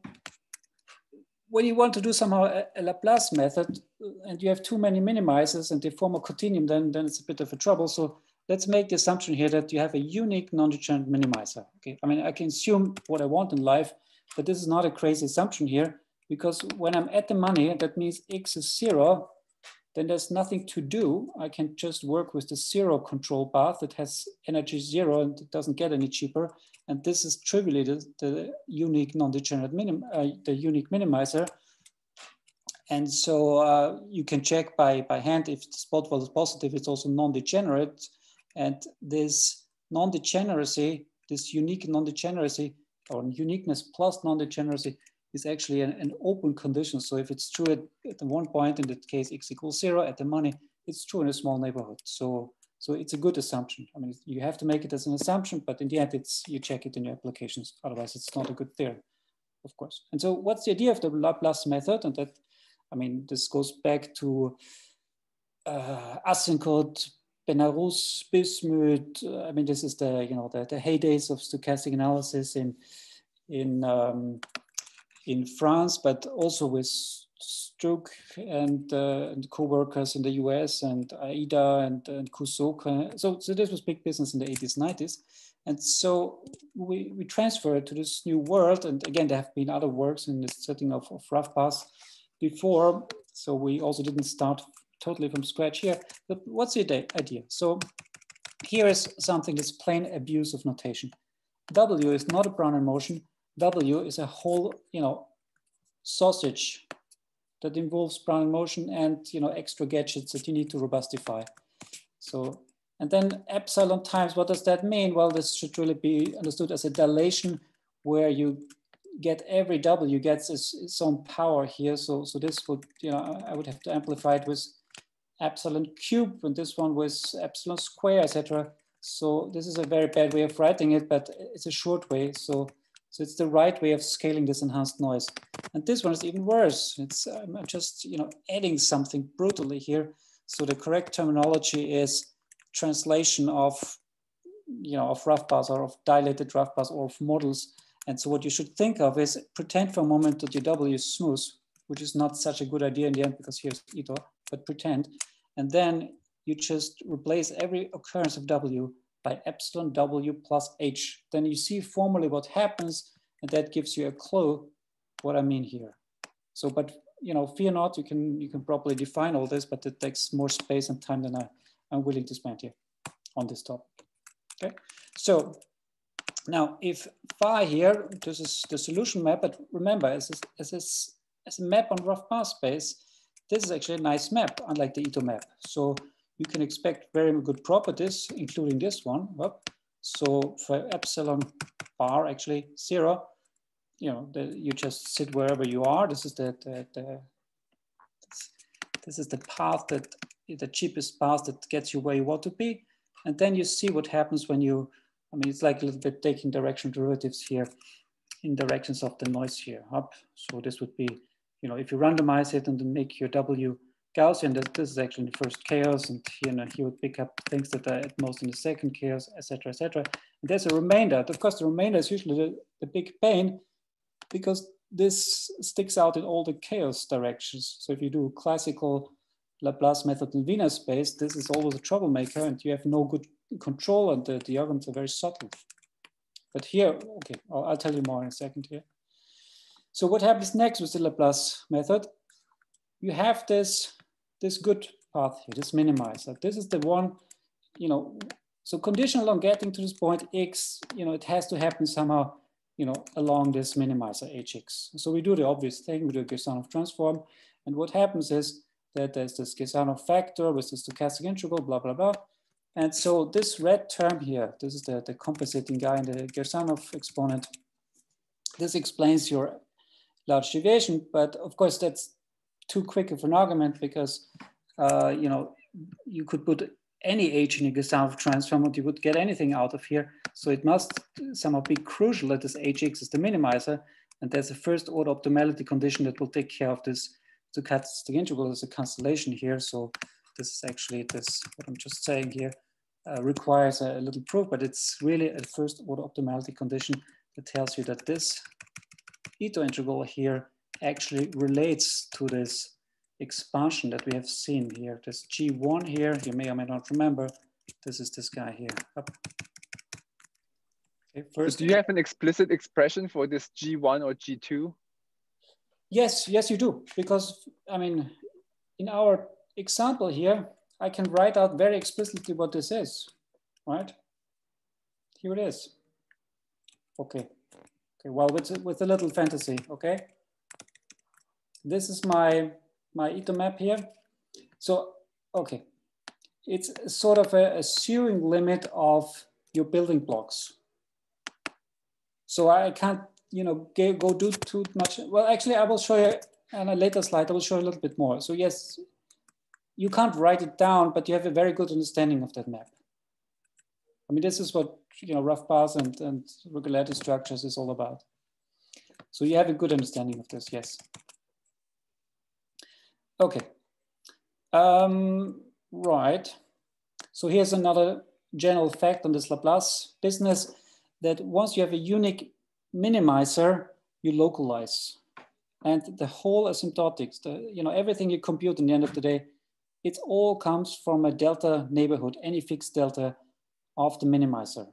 when you want to do somehow a, a, Laplace method uh, and you have too many minimizers and they form a continuum, then, then it's a bit of a trouble. So let's make the assumption here that you have a unique non-degenerate minimizer. Okay, I mean, I can assume what I want in life, but this is not a crazy assumption here because when I'm at the money, that means X is zero, then there's nothing to do. I can just work with the zero control path that has energy zero and it doesn't get any cheaper. And this is trivially the, the unique non-degenerate uh, the unique minimizer. And so uh, you can check by, by hand if the spot is positive, it's also non-degenerate. And this non-degeneracy, this unique non-degeneracy or uniqueness plus non-degeneracy is actually an, an, open condition. So if it's true at, at the one point, in that case, x equals zero at the money, it's true in a small neighborhood. So, so it's a good assumption. I mean, you have to make it as an assumption, but in the end, it's you check it in your applications. Otherwise, it's not a good theorem, of course. And so what's the idea of the Laplace method? And that, I mean, this goes back to uh, Azencott, Benarous, Bismut. I mean, this is the, you know, the, the heydays of stochastic analysis in, in um, in France, but also with Stroock and, uh, and co-workers in the US and AIDA and, and Kusuoka. So, so this was big business in the 80s, 90s. And so we, we transferred to this new world. And again, there have been other works in the setting of, of rough paths before. So we also didn't start totally from scratch here. But what's the idea? So here is something that's plain abuse of notation. W is not a Brownian motion. W is a whole, you know, sausage that involves Brownian motion and, you know, extra gadgets that you need to robustify. So, and then epsilon times, what does that mean? Well, this should really be understood as a dilation where you get every W gets its, its own power here. So, so this would, you know, I would have to amplify it with epsilon cube and this one with epsilon square, etc. So this is a very bad way of writing it, but it's a short way. So so it's the right way of scaling this enhanced noise. And this one is even worse. It's um, I'm just you know adding something brutally here. So the correct terminology is translation of you know of rough paths or of dilated rough paths or of models. And so what you should think of is pretend for a moment that your W is smooth, which is not such a good idea in the end because here's Ito, but pretend. And then you just replace every occurrence of W by epsilon w plus h. Then you see formally what happens, and that gives you a clue what I mean here. So, but you know, fear not, you can you can properly define all this, but it takes more space and time than I, I'm willing to spend here on this topic. Okay, so now if phi here, this is the solution map, but remember, as as a, as a map on rough path space, this is actually a nice map, unlike the Ito map. So you can expect very good properties, including this one. So for epsilon bar, actually zero, you know, the, you just sit wherever you are. This is the, the, the this, this is the path that the cheapest path that gets you where you want to be. And then you see what happens when you, I mean, it's like a little bit taking direction derivatives here in directions of the noise here up. So this would be, you know, if you randomize it and then make your W Gaussian, this, this is actually the first chaos, and you know, he would pick up things that are at most in the second chaos, etc., etc. And there's a remainder. Of course, the remainder is usually the, the big pain because this sticks out in all the chaos directions. So if you do classical Laplace method in Wiener space, this is always a troublemaker, and you have no good control, and the diagrams are very subtle. But here, okay, I'll, I'll tell you more in a second here. So what happens next with the Laplace method? You have this this good path here, this minimizer. This is the one, you know, so conditional on getting to this point X, you know, it has to happen somehow, you know, along this minimizer HX. So we do the obvious thing, we do a Girsanov transform. And what happens is that there's this Girsanov factor with the stochastic integral, blah, blah, blah. And so this red term here, this is the, the compensating guy in the Girsanov exponent. This explains your large deviation, but of course that's too quick of an argument because uh, you know you could put any h in a Girsanov transform and you would get anything out of here. So it must somehow be crucial that this hx is the minimizer. And there's a first order optimality condition that will take care of this stochastic integral as a constellation here. So this is actually this, what I'm just saying here, uh, requires a, a little proof, but it's really a first order optimality condition that tells you that this Ito integral here actually relates to this expansion that we have seen here. This G1 here, you may or may not remember, this is this guy here. Up. Okay, first, do you have an explicit expression for this G1 or G2? Yes, yes, you do. Because, I mean, in our example here, I can write out very explicitly what this is, right? Here it is. Okay. Okay, well, with, with a little fantasy, okay? This is my, my Ito map here. So, okay. It's sort of a, a sewing limit of your building blocks. So I can't, you know, go do too much. Well, actually, I will show you on a later slide. I will show you a little bit more. So yes, you can't write it down, but you have a very good understanding of that map. I mean, this is what you know, rough paths and, and regularity structures is all about. So you have a good understanding of this, yes. Okay, um, right. So here's another general fact on this Laplace business that once you have a unique minimizer, you localize. And the whole asymptotics, the, you know, everything you compute in the end of the day, it all comes from a delta neighborhood, any fixed delta of the minimizer.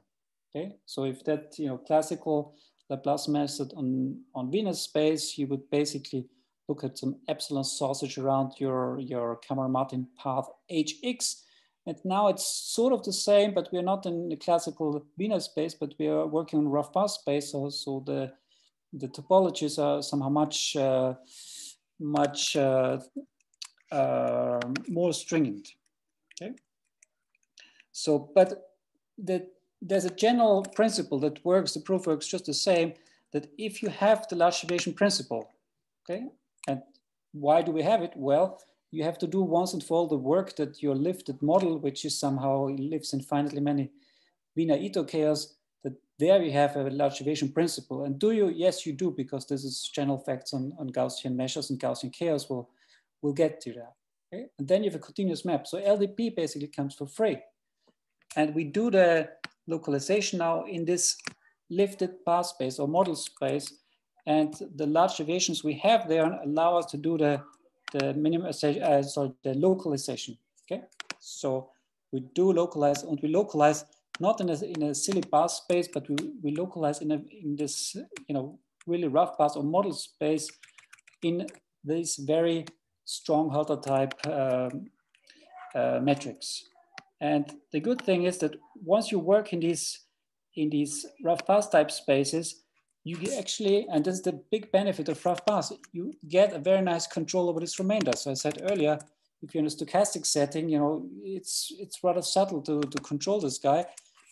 Okay, so if that you know classical Laplace method on on Wiener space, you would basically look at some epsilon sausage around your your Cameron-Martin path Hx, and now it's sort of the same, but we're not in the classical Wiener space, but we are working on rough path space. So, so the, the topologies are somehow much, uh, much uh, uh, more stringent. Okay. So, but the, there's a general principle that works, the proof works just the same, that if you have the large deviation principle, okay, why do we have it? Well, you have to do once and for all the work that your lifted model, which is somehow lives in infinitely many Wiener Ito chaos, that there you have a large deviation principle. And do you? Yes, you do, because this is general facts on, on Gaussian measures and Gaussian chaos will will get to that. Okay? And then you have a continuous map. So LDP basically comes for free. And we do the localization now in this lifted path space or model space. And the large deviations we have there allow us to do the the minimization, uh, sorry, the localization. Okay, so we do localize, and we localize not in a in a silly path space, but we, we localize in a in this you know really rough path or model space in these very strong Hölder type um, uh, metrics. And the good thing is that once you work in these in these rough path type spaces, you actually, and this is the big benefit of rough paths, you get a very nice control over this remainder. So I said earlier, if you're in a stochastic setting, you know, it's it's rather subtle to, to control this guy.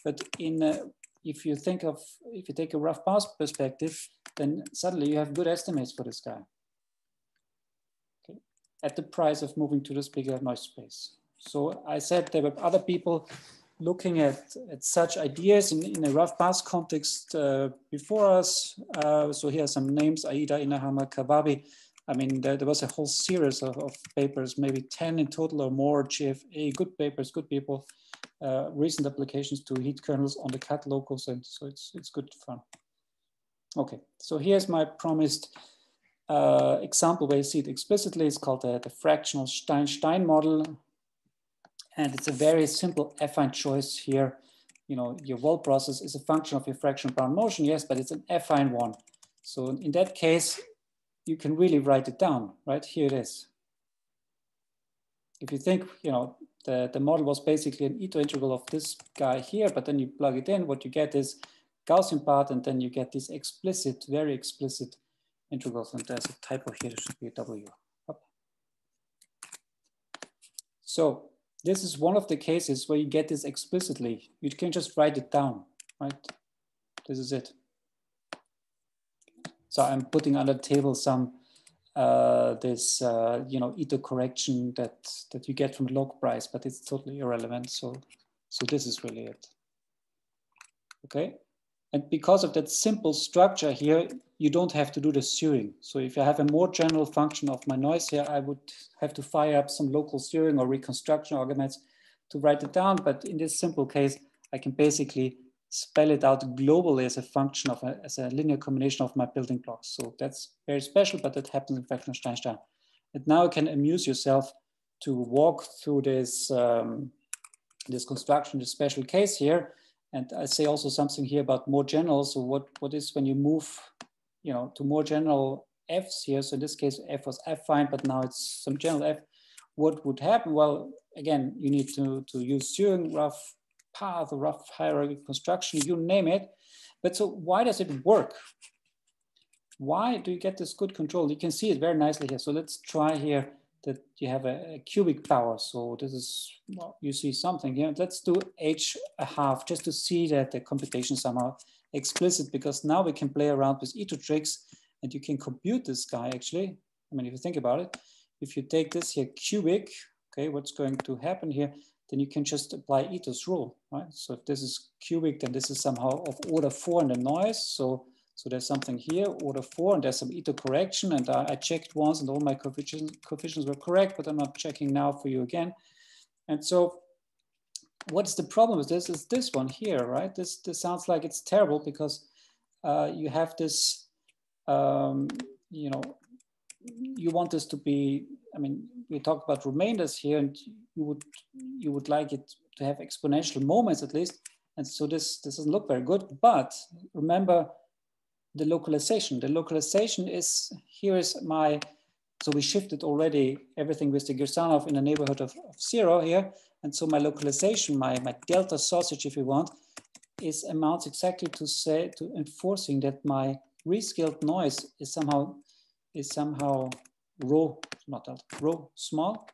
But in uh, if you think of, if you take a rough path perspective, then suddenly you have good estimates for this guy. Okay. At the price of moving to this bigger noise space. So I said there were other people looking at, at such ideas in, in a rough path context uh, before us. Uh, so here are some names, Aida, Inahama, Kawabi. I mean, there, there, was a whole series of, of, papers, maybe 10 in total or more, GFA, good papers, good people, uh, recent applications to heat kernels on the cut locus. And so it's, it's good fun. Okay, so here's my promised uh, example where you see it explicitly. It's called the, the fractional Stein-Stein model. And it's a very simple affine choice here. You know, your vol process is a function of your fraction Brown motion, yes, but it's an affine one. So in that case, you can really write it down, right? Here it is. If you think, you know, the, the model was basically an Ito integral of this guy here, but then you plug it in, what you get is Gaussian part, and then you get these explicit, very explicit integrals. And there's a typo here, there should be a W. So this is one of the cases where you get this explicitly. You can just write it down, right? This is it. So I'm putting on the table some uh, this uh, you know Ito correction that that you get from log price, but it's totally irrelevant. So so this is really it. Okay, and because of that simple structure here, you don't have to do the sewing. So if I have a more general function of my noise here, I would have to fire up some local sewing or reconstruction arguments to write it down. But in this simple case, I can basically spell it out globally as a function of a, as a linear combination of my building blocks. So that's very special, but that happens in fractional Stein-Stein. And now you can amuse yourself to walk through this, um, this construction, this special case here. And I say also something here about more general. So what, what is when you move, you know, to more general Fs here. So in this case, F was affine, but now it's some general F. What would happen? Well, again, you need to, to use Thüringen rough path, rough hierarchy construction, you name it. But so why does it work? Why do you get this good control? You can see it very nicely here. So let's try here that you have a, a cubic power. So this is, well, you see something here. Let's do H a half just to see that the computation somehow explicit because now we can play around with Ito tricks and you can compute this guy actually. I mean, if you think about it, if you take this here cubic, okay, what's going to happen here? Then you can just apply Ito's rule, right? So if this is cubic, then this is somehow of order four in the noise. So so there's something here, order four, and there's some Ito correction. And I, I checked once and all my coefficients, coefficients were correct, but I'm not checking now for you again. And so what's the problem with this is this one here, right? This, this sounds like it's terrible because uh, you have this, um, you know, you want this to be, I mean, we talk about remainders here and you would, you would like it to have exponential moments at least. And so this, this doesn't look very good, but remember the localization. The localization is, here is my, so we shifted already everything with the Girsanov in the neighborhood of, of zero here. And so my localization, my, my delta sausage, if you want, is amounts exactly to say, to enforcing that my rescaled noise is somehow, is somehow rho, not delta, rho small.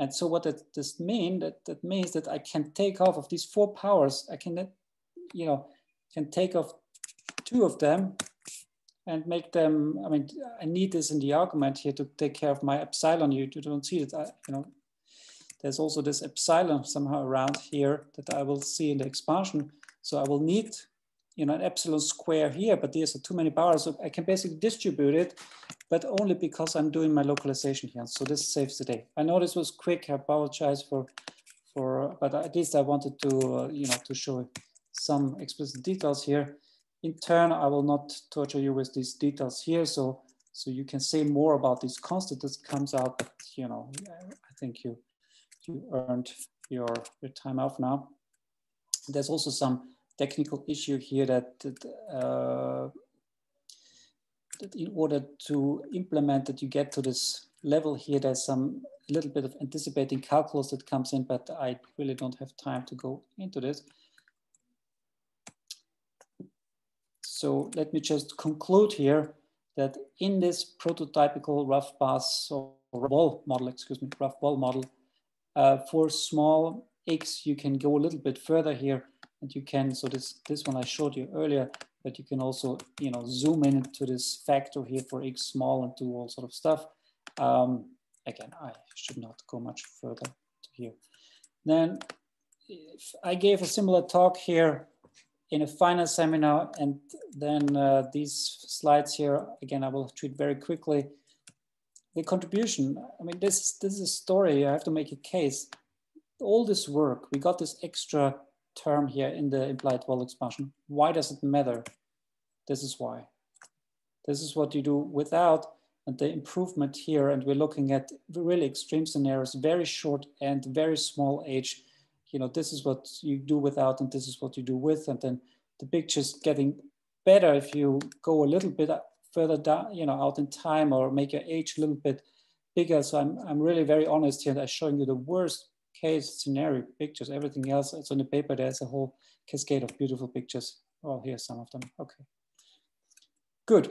And so what that does mean, that, that means that I can take off of these four powers, I can, you know, can take off two of them and make them, I mean, I need this in the argument here to take care of my epsilon. You, you don't see it, I, you know, there's also this epsilon somehow around here that I will see in the expansion. So I will need, you know, an epsilon square here, but there's too many powers. So I can basically distribute it, but only because I'm doing my localization here. So this saves the day. I know this was quick. I apologize for, for, but at least I wanted to, uh, you know, to show some explicit details here. In turn, I will not torture you with these details here. So, so you can say more about this constant that comes out, you know, I think you, you earned your, your time off now. There's also some technical issue here that, that, uh, that in order to implement that you get to this level here, there's some little bit of anticipating calculus that comes in, but I really don't have time to go into this. So let me just conclude here that in this prototypical rough bus or vol model, excuse me, rough vol model, uh, for small x, you can go a little bit further here and you can, so this, this one I showed you earlier, but you can also, you know, zoom in to this factor here for x small and do all sort of stuff. Um, again, I should not go much further to here. Then if I gave a similar talk here in a final seminar. And then uh, these slides here, again, I will treat very quickly. The contribution, I mean, this, this is a story, I have to make a case. All this work, we got this extra term here in the implied vol expansion. Why does it matter? This is why. This is what you do without and the improvement here. And we're looking at really extreme scenarios, very short and very small age you know, this is what you do without and this is what you do with. And then the picture's getting better if you go a little bit further down, you know, out in time or make your age a little bit bigger. So I'm, I'm really very honest here. I'm showing you the worst case scenario pictures. Everything else, it's on the paper. There's a whole cascade of beautiful pictures. Well, here's some of them. Okay. Good.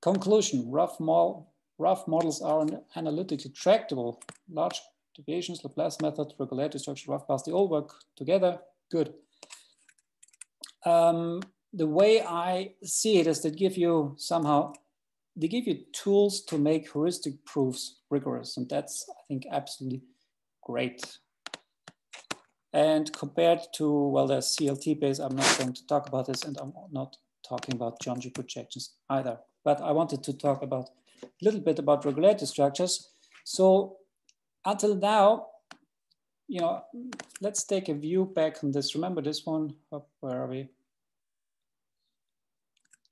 Conclusion, rough, model, rough models are analytically tractable. Large deviations, Laplace method, regularity structure, rough paths, they all work together. Good. Um, the way I see it is they give you somehow, they give you tools to make heuristic proofs rigorous. And that's, I think, absolutely great. And compared to, well, the CLT base, I'm not going to talk about this and I'm not talking about John-G projections either. But I wanted to talk about a little bit about regularity structures. So until now, you know, let's take a view back on this. Remember this one? where are we?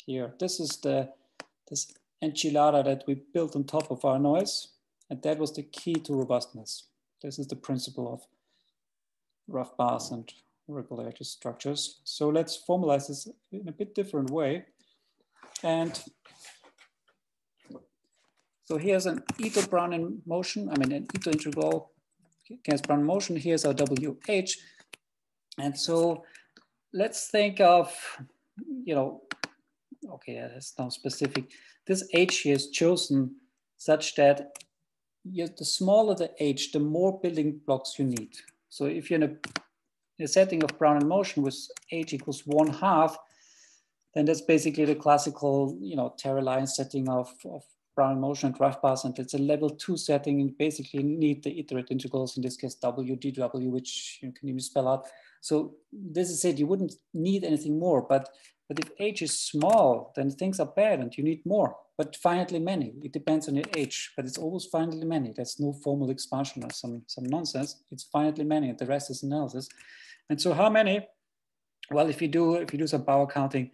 Here. This is the this enchilada that we built on top of our noise. And that was the key to robustness. This is the principle of rough paths and regularity structures. So let's formalize this in a bit different way. And so here's an Ito Brownian motion, I mean an Ito integral gas Brown motion. Here's our WH. And so let's think of, you know, okay, that's now specific. This H here is chosen such that you, the smaller the H, the more building blocks you need. So if you're in a, in a setting of Brownian motion with H equals one half, then that's basically the classical, you know, Terry Lyons setting of, of Brownian motion and rough paths, and it's a level two setting. And basically need the iterate integrals, in this case, W, DW, which you can even spell out. So this is it, you wouldn't need anything more, but, but if H is small, then things are bad and you need more, but finitely many. It depends on your H, but it's always finitely many. There's no formal expansion or some, some nonsense. It's finitely many and the rest is analysis. And so how many? Well, if you do, if you do some power counting,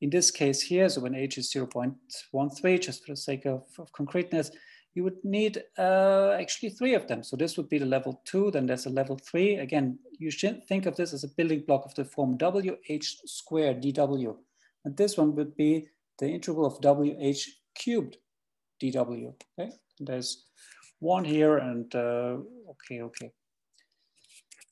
in this case here, so when h is 0.13, just for the sake of, of concreteness, you would need uh, actually three of them. So this would be the level two, then there's a level three. Again, you should think of this as a building block of the form WH squared dW. And this one would be the integral of WH cubed dW, okay? And there's one here and uh, okay, okay.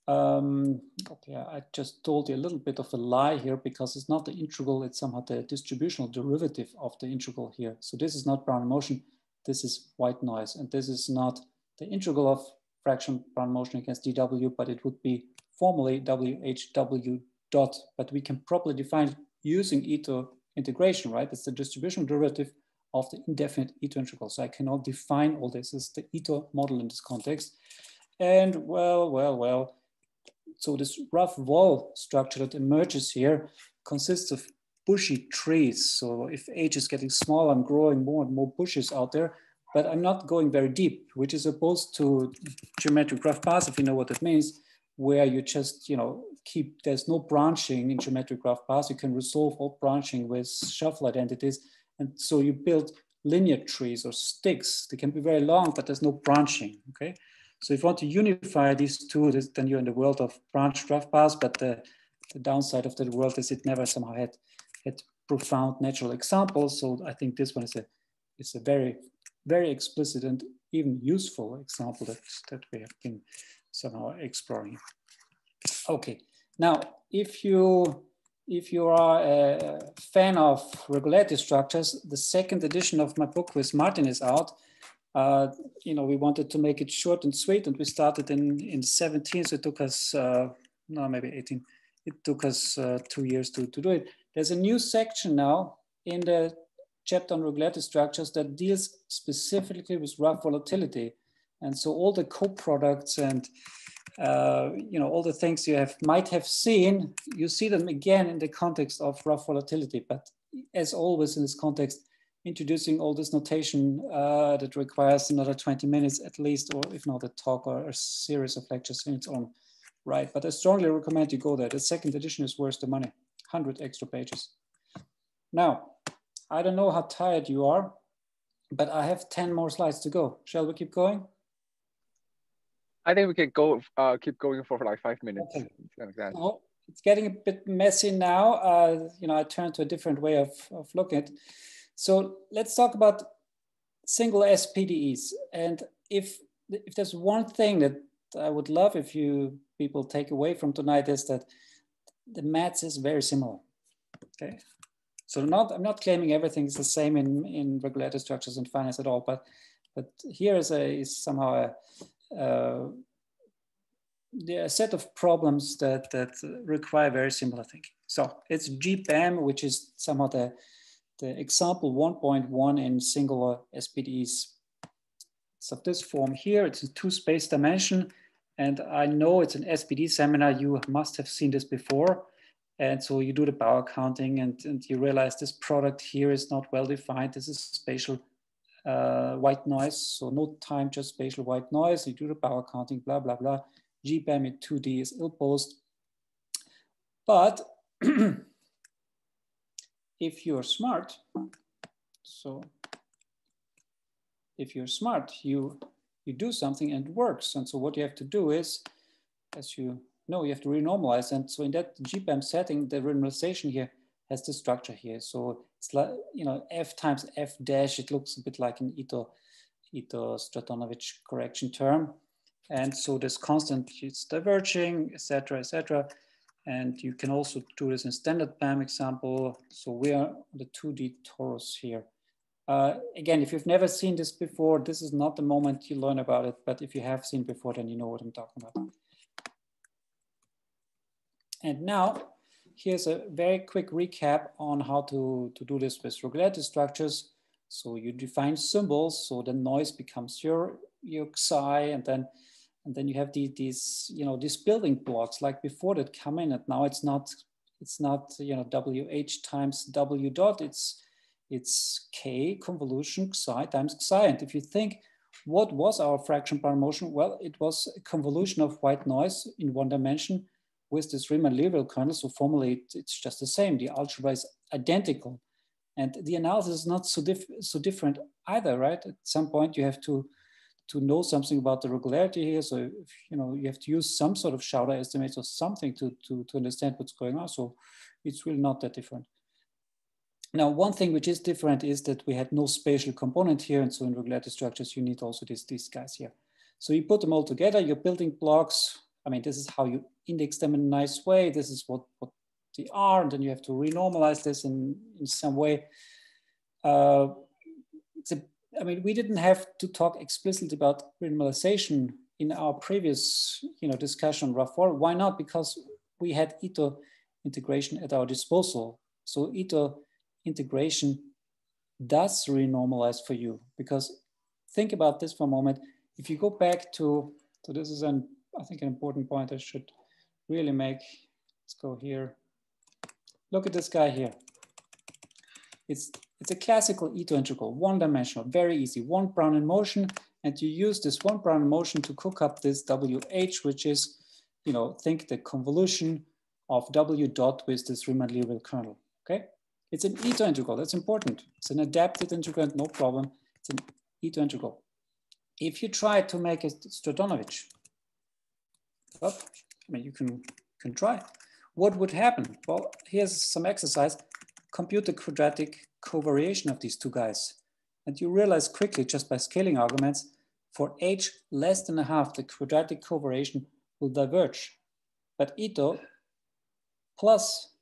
Um, okay, I just told you a little bit of a lie here because it's not the integral, it's somehow the distributional derivative of the integral here. So this is not Brown motion, this is white noise. And this is not the integral of fraction Brown motion against dw, but it would be formally whw dot, but we can properly define using Ito integration, right? It's the distributional derivative of the indefinite Ito integral. So I cannot define all this as the Ito model in this context. And well, well, well, so this rough vol structure that emerges here consists of bushy trees. So if age is getting smaller, I'm growing more and more bushes out there, but I'm not going very deep, which is opposed to geometric rough paths, if you know what that means, where you just, you know, keep, there's no branching in geometric rough paths. You can resolve all branching with shuffle identities. And so you build linear trees or sticks. They can be very long, but there's no branching, okay? So if you want to unify these two, then you're in the world of branch rough paths, but the, the downside of that world is it never somehow had, had profound natural examples. So I think this one is a, is a very, very explicit and even useful example that, that we have been somehow exploring. Okay, now if you if you are a fan of regularity structures, the second edition of my book with Martin is out uh, you know, we wanted to make it short and sweet, and we started in in 17. So it took us, uh, no, maybe 18. It took us uh, two years to, to do it. There's a new section now in the chapter on regularity structures that deals specifically with rough volatility. And so all the co-products and uh, you know all the things you have might have seen, you see them again in the context of rough volatility. But as always in this context, introducing all this notation uh, that requires another 20 minutes at least, or if not a talk or a series of lectures in its own right. But I strongly recommend you go there. The second edition is worth the money, 100 extra pages. Now, I don't know how tired you are, but I have 10 more slides to go. Shall we keep going? I think we can go uh, keep going for like five minutes. Okay. Like oh, it's getting a bit messy now. Uh, you know, I turned to a different way of, of looking at so let's talk about singular SPDEs. And if, if there's one thing that I would love if you people take away from tonight is that the maths is very similar. Okay. So not, I'm not claiming everything is the same in, in regularity structures and finance at all, but, but here is, a, is somehow a, uh, a set of problems that, that require very similar thinking. So it's GPAM, which is somehow the, the example 1.1 in singular SPDs. It's of this form here. It's a two space dimension. And I know it's an SPD seminar. You must have seen this before. And so you do the power counting and, and you realize this product here is not well defined. This is spatial uh, white noise. So no time, just spatial white noise. You do the power counting, blah, blah, blah. GPAM in 2D is ill-posed. But (clears throat) if you're smart, so if you're smart, you you do something and it works. And so what you have to do is, as you know, you have to renormalize. And so in that GPAM setting, the renormalization here has the structure here. So it's like, you know, F times F dash, it looks a bit like an Ito, Ito Stratonovich correction term. And so this constant is diverging, etc., etc. And you can also do this in standard PAM example. So we are the 2D torus here. Uh, again, if you've never seen this before, this is not the moment you learn about it. But if you have seen before, then you know what I'm talking about. And now here's a very quick recap on how to, to do this with regularity structures. So you define symbols, so the noise becomes your, your psi, and then and then you have the, these, you know, these building blocks like before that come in, and now it's not, it's not, you know, WH times W dot, it's, it's K convolution psi times psi. And if you think, what was our fractional Brownian motion? Well, it was a convolution of white noise in one dimension with this Riemann-Liouville kernel. So formally, it's just the same. The algebra is identical. And the analysis is not so, diff so different either, right? At some point, you have to to know something about the regularity here. So, if, you know, you have to use some sort of Schauder estimates or something to, to, to understand what's going on. So it's really not that different. Now, one thing which is different is that we had no spatial component here. And so in regularity structures, you need also these, these guys here. So you put them all together, you're building blocks. I mean, this is how you index them in a nice way. This is what, what they are. And then you have to renormalize this in, in some way. Uh, it's a I mean, we didn't have to talk explicitly about renormalization in our previous, you know, discussion rough vol. Why not? Because we had Ito integration at our disposal. So Ito integration does renormalize for you because think about this for a moment. If you go back to, so this is an, I think an important point I should really make. Let's go here. Look at this guy here. It's it's a classical Ito integral, one dimensional, very easy, one Brownian motion. And you use this one Brownian motion to cook up this WH, which is, you know, think the convolution of W dot with this Riemann-Liouville kernel, okay? It's an Ito integral, that's important. It's an adapted integral, no problem. It's an Ito integral. If you try to make a Stratonovich, well, I mean, you can, can try. What would happen? Well, here's some exercise. Compute the quadratic covariation of these two guys. And you realize quickly just by scaling arguments, for h less than a half, the quadratic covariation will diverge. But Ito plus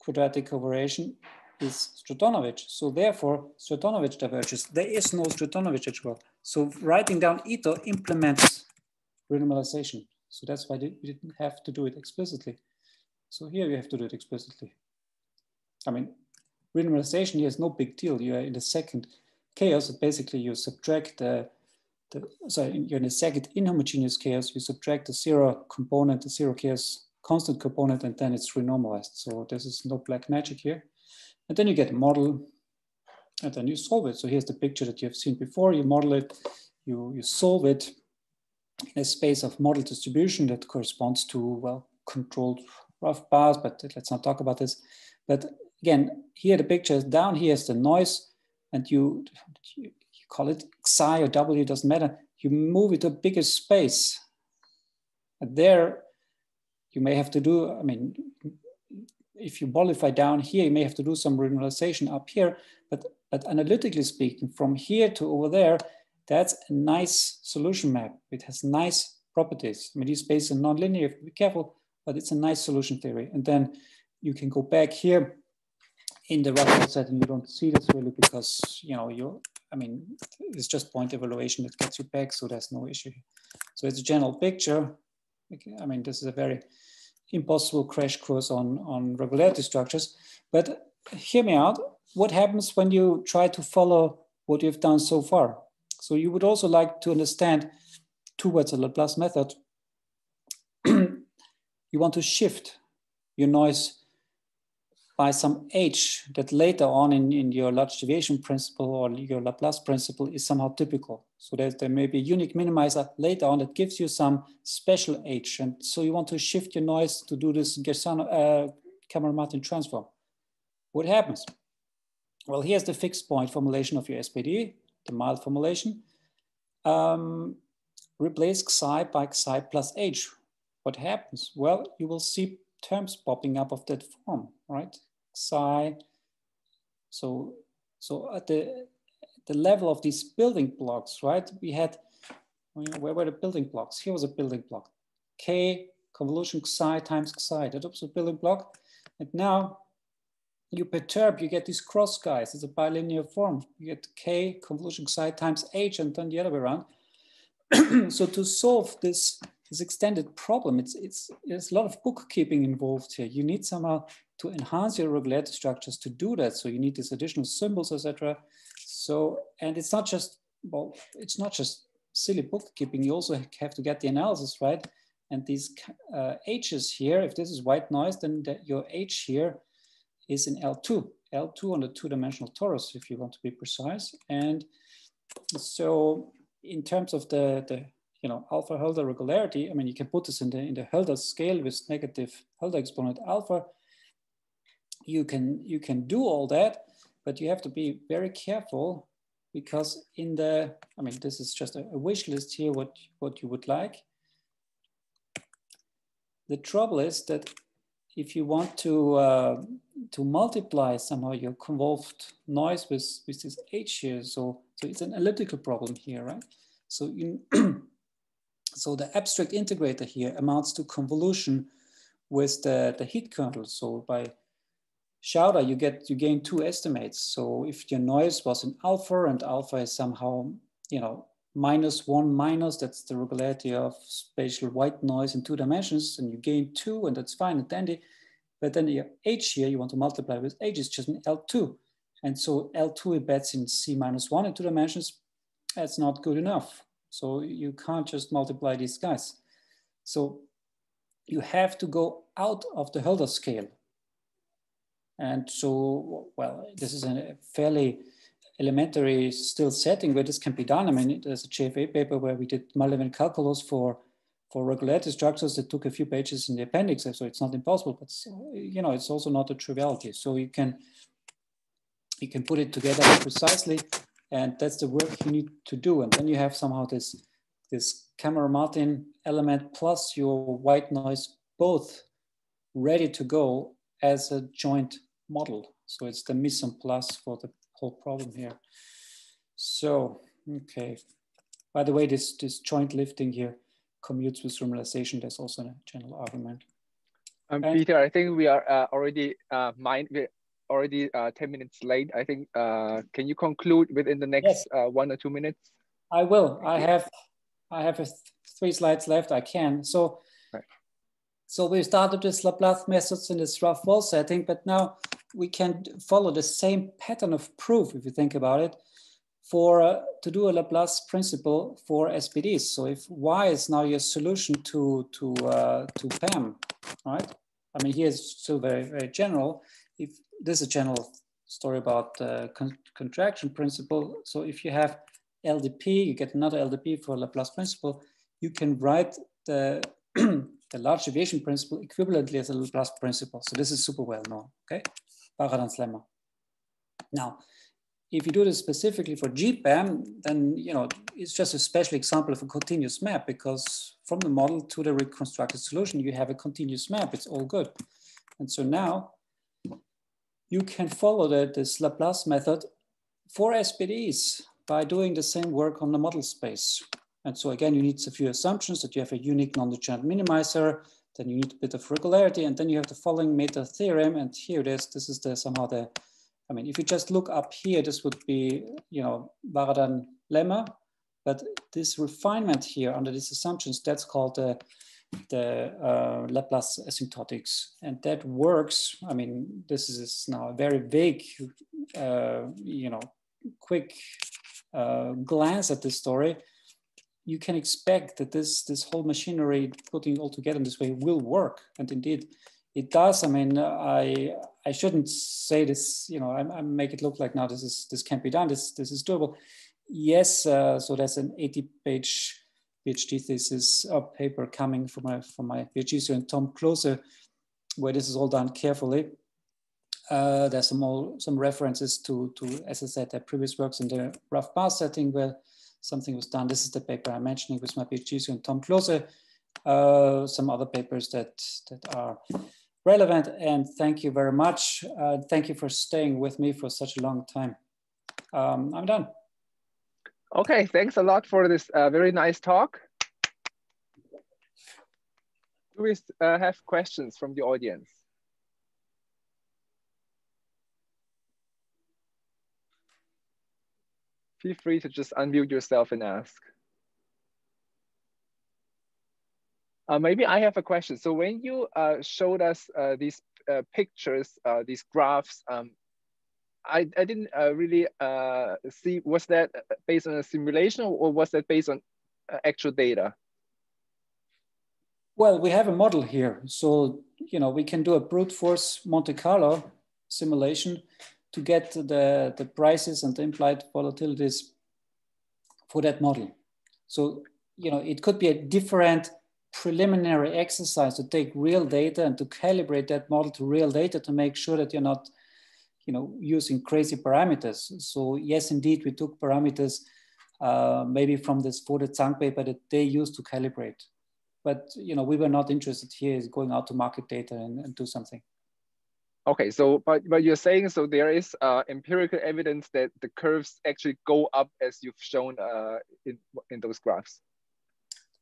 quadratic covariation is Stratonovich. So therefore, Stratonovich diverges. There is no Stratonovich integral. So writing down Ito implements renormalization. So that's why we didn't have to do it explicitly. So here you have to do it explicitly. I mean, renormalization here is no big deal. You are in the second chaos. Basically, you subtract the, the sorry, you're in the second inhomogeneous chaos. You subtract the zero component, the zero chaos constant component, and then it's renormalized. So this is no black magic here. And then you get a model, and then you solve it. So here's the picture that you have seen before. You model it, you, you solve it in a space of model distribution that corresponds to, well, controlled rough paths, but let's not talk about this. But again, here the picture is down here is the noise, and you, you call it psi or W, doesn't matter. You move it to a bigger space. And there, you may have to do, I mean, if you modify down here, you may have to do some renormalization up here, but, but analytically speaking, from here to over there, that's a nice solution map. It has nice properties. I mean, these spaces are nonlinear, you be careful, but it's a nice solution theory. And then you can go back here in the rough vol setting, you don't see this really because, you know, you, I mean, it's just point evaluation that gets you back, so there's no issue. So it's a general picture. I mean, this is a very impossible crash course on, on regularity structures, but hear me out. What happens when you try to follow what you've done so far? So you would also like to understand towards a Laplace method, (clears throat) you want to shift your noise by some h that later on in, in your large deviation principle or your Laplace principle is somehow typical. So that there may be a unique minimizer later on that gives you some special h. And so you want to shift your noise to do this Girsanov, uh, Cameron-Martin transform. What happens? Well, here's the fixed point formulation of your SPDE, the mild formulation. Um, replace xi by xi plus h. What happens? Well, you will see terms popping up of that form, right? Psi. So, so at the, the level of these building blocks, right? We had, where were the building blocks? Here was a building block. K convolution psi times psi, that was a building block. And now you perturb, you get these cross guys. It's a bilinear form. You get K convolution psi times H and then the other way around. (clears throat) so to solve this this extended problem, it's, it's, there's a lot of bookkeeping involved here. You need somehow to enhance your regularity structures to do that. So you need these additional symbols, etc. So, and it's not just, well, it's not just silly bookkeeping. You also have to get the analysis right. And these uh, H's here, if this is white noise, then the, your H here is in L2, L2 on the two-dimensional torus, if you want to be precise. And so in terms of the, the you know, alpha Hölder regularity, I mean, you can put this in the, in the Hölder scale with negative Hölder exponent alpha. You can, you can do all that, but you have to be very careful because in the, I mean, this is just a, a wish list here, what, what you would like. The trouble is that if you want to uh, to multiply somehow your convolved noise with with this h here, so so it's an elliptical problem here, right? So in (clears throat) So the abstract integrator here amounts to convolution with the, the heat kernel. So by Schauder, you get you gain two estimates. So if your noise was in alpha and alpha is somehow, you know, minus one minus, that's the regularity of spatial white noise in two dimensions, and you gain two, and that's fine and dandy. But then your h here, you want to multiply with h, is just an L2. And so L2 embeds in C minus one in two dimensions. That's not good enough. So you can't just multiply these guys. So you have to go out of the Hölder scale. And so, well, this is a fairly elementary still setting where this can be done. I mean, there's a JFA paper where we did Malliavin calculus for for regularity structures that took a few pages in the appendix, so it's not impossible, but you know, it's also not a triviality. So you can you can put it together precisely and that's the work you need to do. And then you have somehow this, this Cameron-Martin element plus your white noise both ready to go as a joint model. So it's the mise en place for the whole problem here. So, okay. By the way, this, this joint lifting here commutes with normalization. There's also a general argument. Um, Peter, I think we are uh, already uh, mind, already uh, 10 minutes late. I think, uh, can you conclude within the next yes. uh, one or two minutes? I will. I have, I have th three slides left. I can. So, right. so we started with Laplace methods in this rough vol setting, but now we can follow the same pattern of proof, if you think about it, for uh, to do a Laplace principle for SPDEs. So if Y is now your solution to to uh, to PAM, right? I mean, here is still very very general. If this is a general story about the con contraction principle. So if you have LDP, you get another LDP for Laplace principle, you can write the, (clears throat) the large deviation principle equivalently as a Laplace principle. So this is super well known, okay? Now, if you do this specifically for GPAM, then you know it's just a special example of a continuous map because from the model to the reconstructed solution, you have a continuous map. It's all good. And so now you can follow the, this Laplace method for SPDEs by doing the same work on the model space. And so again, you need a few assumptions that you have a unique non-degenerate minimizer, then you need a bit of regularity, and then you have the following meta theorem. And here it is, this is the somehow the, I mean, if you just look up here, this would be, you know, Varadhan lemma, but this refinement here under these assumptions, that's called the the uh, Laplace asymptotics. And that works. I mean, this is now a very vague, uh, you know, quick uh, glance at this story. You can expect that this, this whole machinery, putting all together in this way, will work. And indeed, it does. I mean, I, I shouldn't say this, you know, I, I, make it look like now this is this can't be done. This this is doable. Yes, uh, so there's an 80-page PhD thesis uh, paper coming from my from my PhD student Tom Klose where this is all done carefully. Uh, there's some all, some references to to as I said, their previous works in the rough vol setting where something was done. This is the paper I'm mentioning with my PhD student Tom Klose. Uh, some other papers that that are relevant. And thank you very much. Uh, thank you for staying with me for such a long time. Um, I'm done. Okay, thanks a lot for this uh, very nice talk. Do we uh, have questions from the audience? Feel free to just unmute yourself and ask. Uh, maybe I have a question. So when you uh, showed us uh, these uh, pictures, uh, these graphs, um, I, I didn't uh, really see, was that based on a simulation or was that based on actual data? Well, we have a model here. So, you know, we can do a brute force Monte Carlo simulation to get the, the prices and the implied volatilities for that model. So, you know, it could be a different preliminary exercise to take real data and to calibrate that model to real data to make sure that you're not you know, using crazy parameters. So yes, indeed, we took parameters uh, maybe from this Forde-Zhang paper that they used to calibrate. But you know, we were not interested here is going out to market data and, and do something. Okay, so but but you're saying so there is uh, empirical evidence that the curves actually go up as you've shown uh, in in those graphs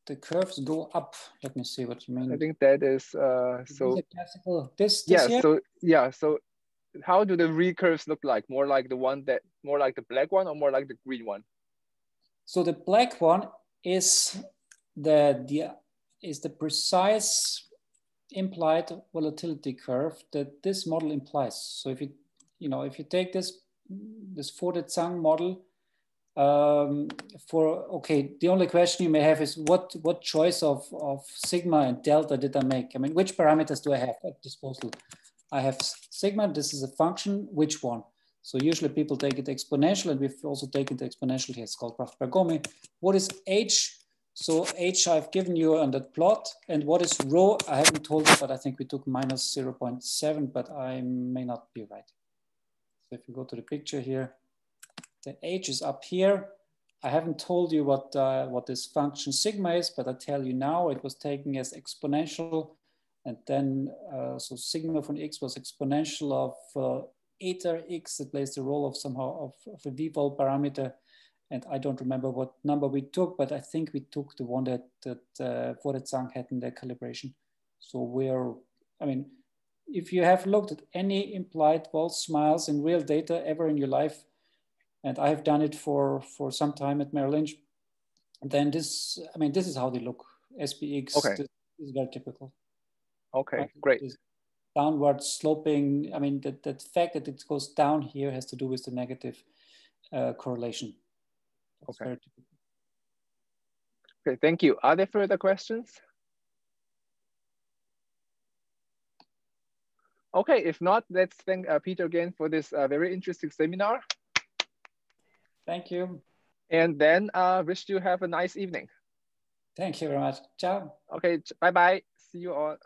the curves go up. Let me see what you mean. I think that is uh, so. classical this, this yeah. Here? So yeah. So how do the recurves look like? More like the one that more like the black one or more like the green one? So the black one is the the is the precise implied volatility curve that this model implies. So if you you know if you take this this Zhang model um, for okay the only question you may have is what what choice of, of sigma and delta did i make i mean which parameters do i have at disposal i have sigma this is a function which one so usually people take it exponential and we've also taken the exponential here it's called rough Bergomi. what is h so h i've given you on that plot and what is rho i haven't told you but i think we took minus 0.7 but i may not be right so if you go to the picture here the h is up here. I haven't told you what, uh, what this function sigma is, but I tell you now it was taken as exponential. And then, uh, so sigma from x was exponential of uh, eta x that plays the role of somehow of, of a v-vol parameter. And I don't remember what number we took, but I think we took the one that, that uh, had in their calibration. So we're, I mean, if you have looked at any implied vol smiles in real data ever in your life, and I have done it for for some time at Merrill Lynch. Then this, I mean, this is how they look. SPX okay. is very typical. Okay, right? great. Downward sloping. I mean, that the fact that it goes down here has to do with the negative uh, correlation. Okay. Okay, thank you. Are there further questions? Okay, if not, let's thank uh, Peter again for this uh, very interesting seminar. Thank you. And then uh, wish you have a nice evening. Thank you very much. Ciao. Okay, bye-bye. See you all.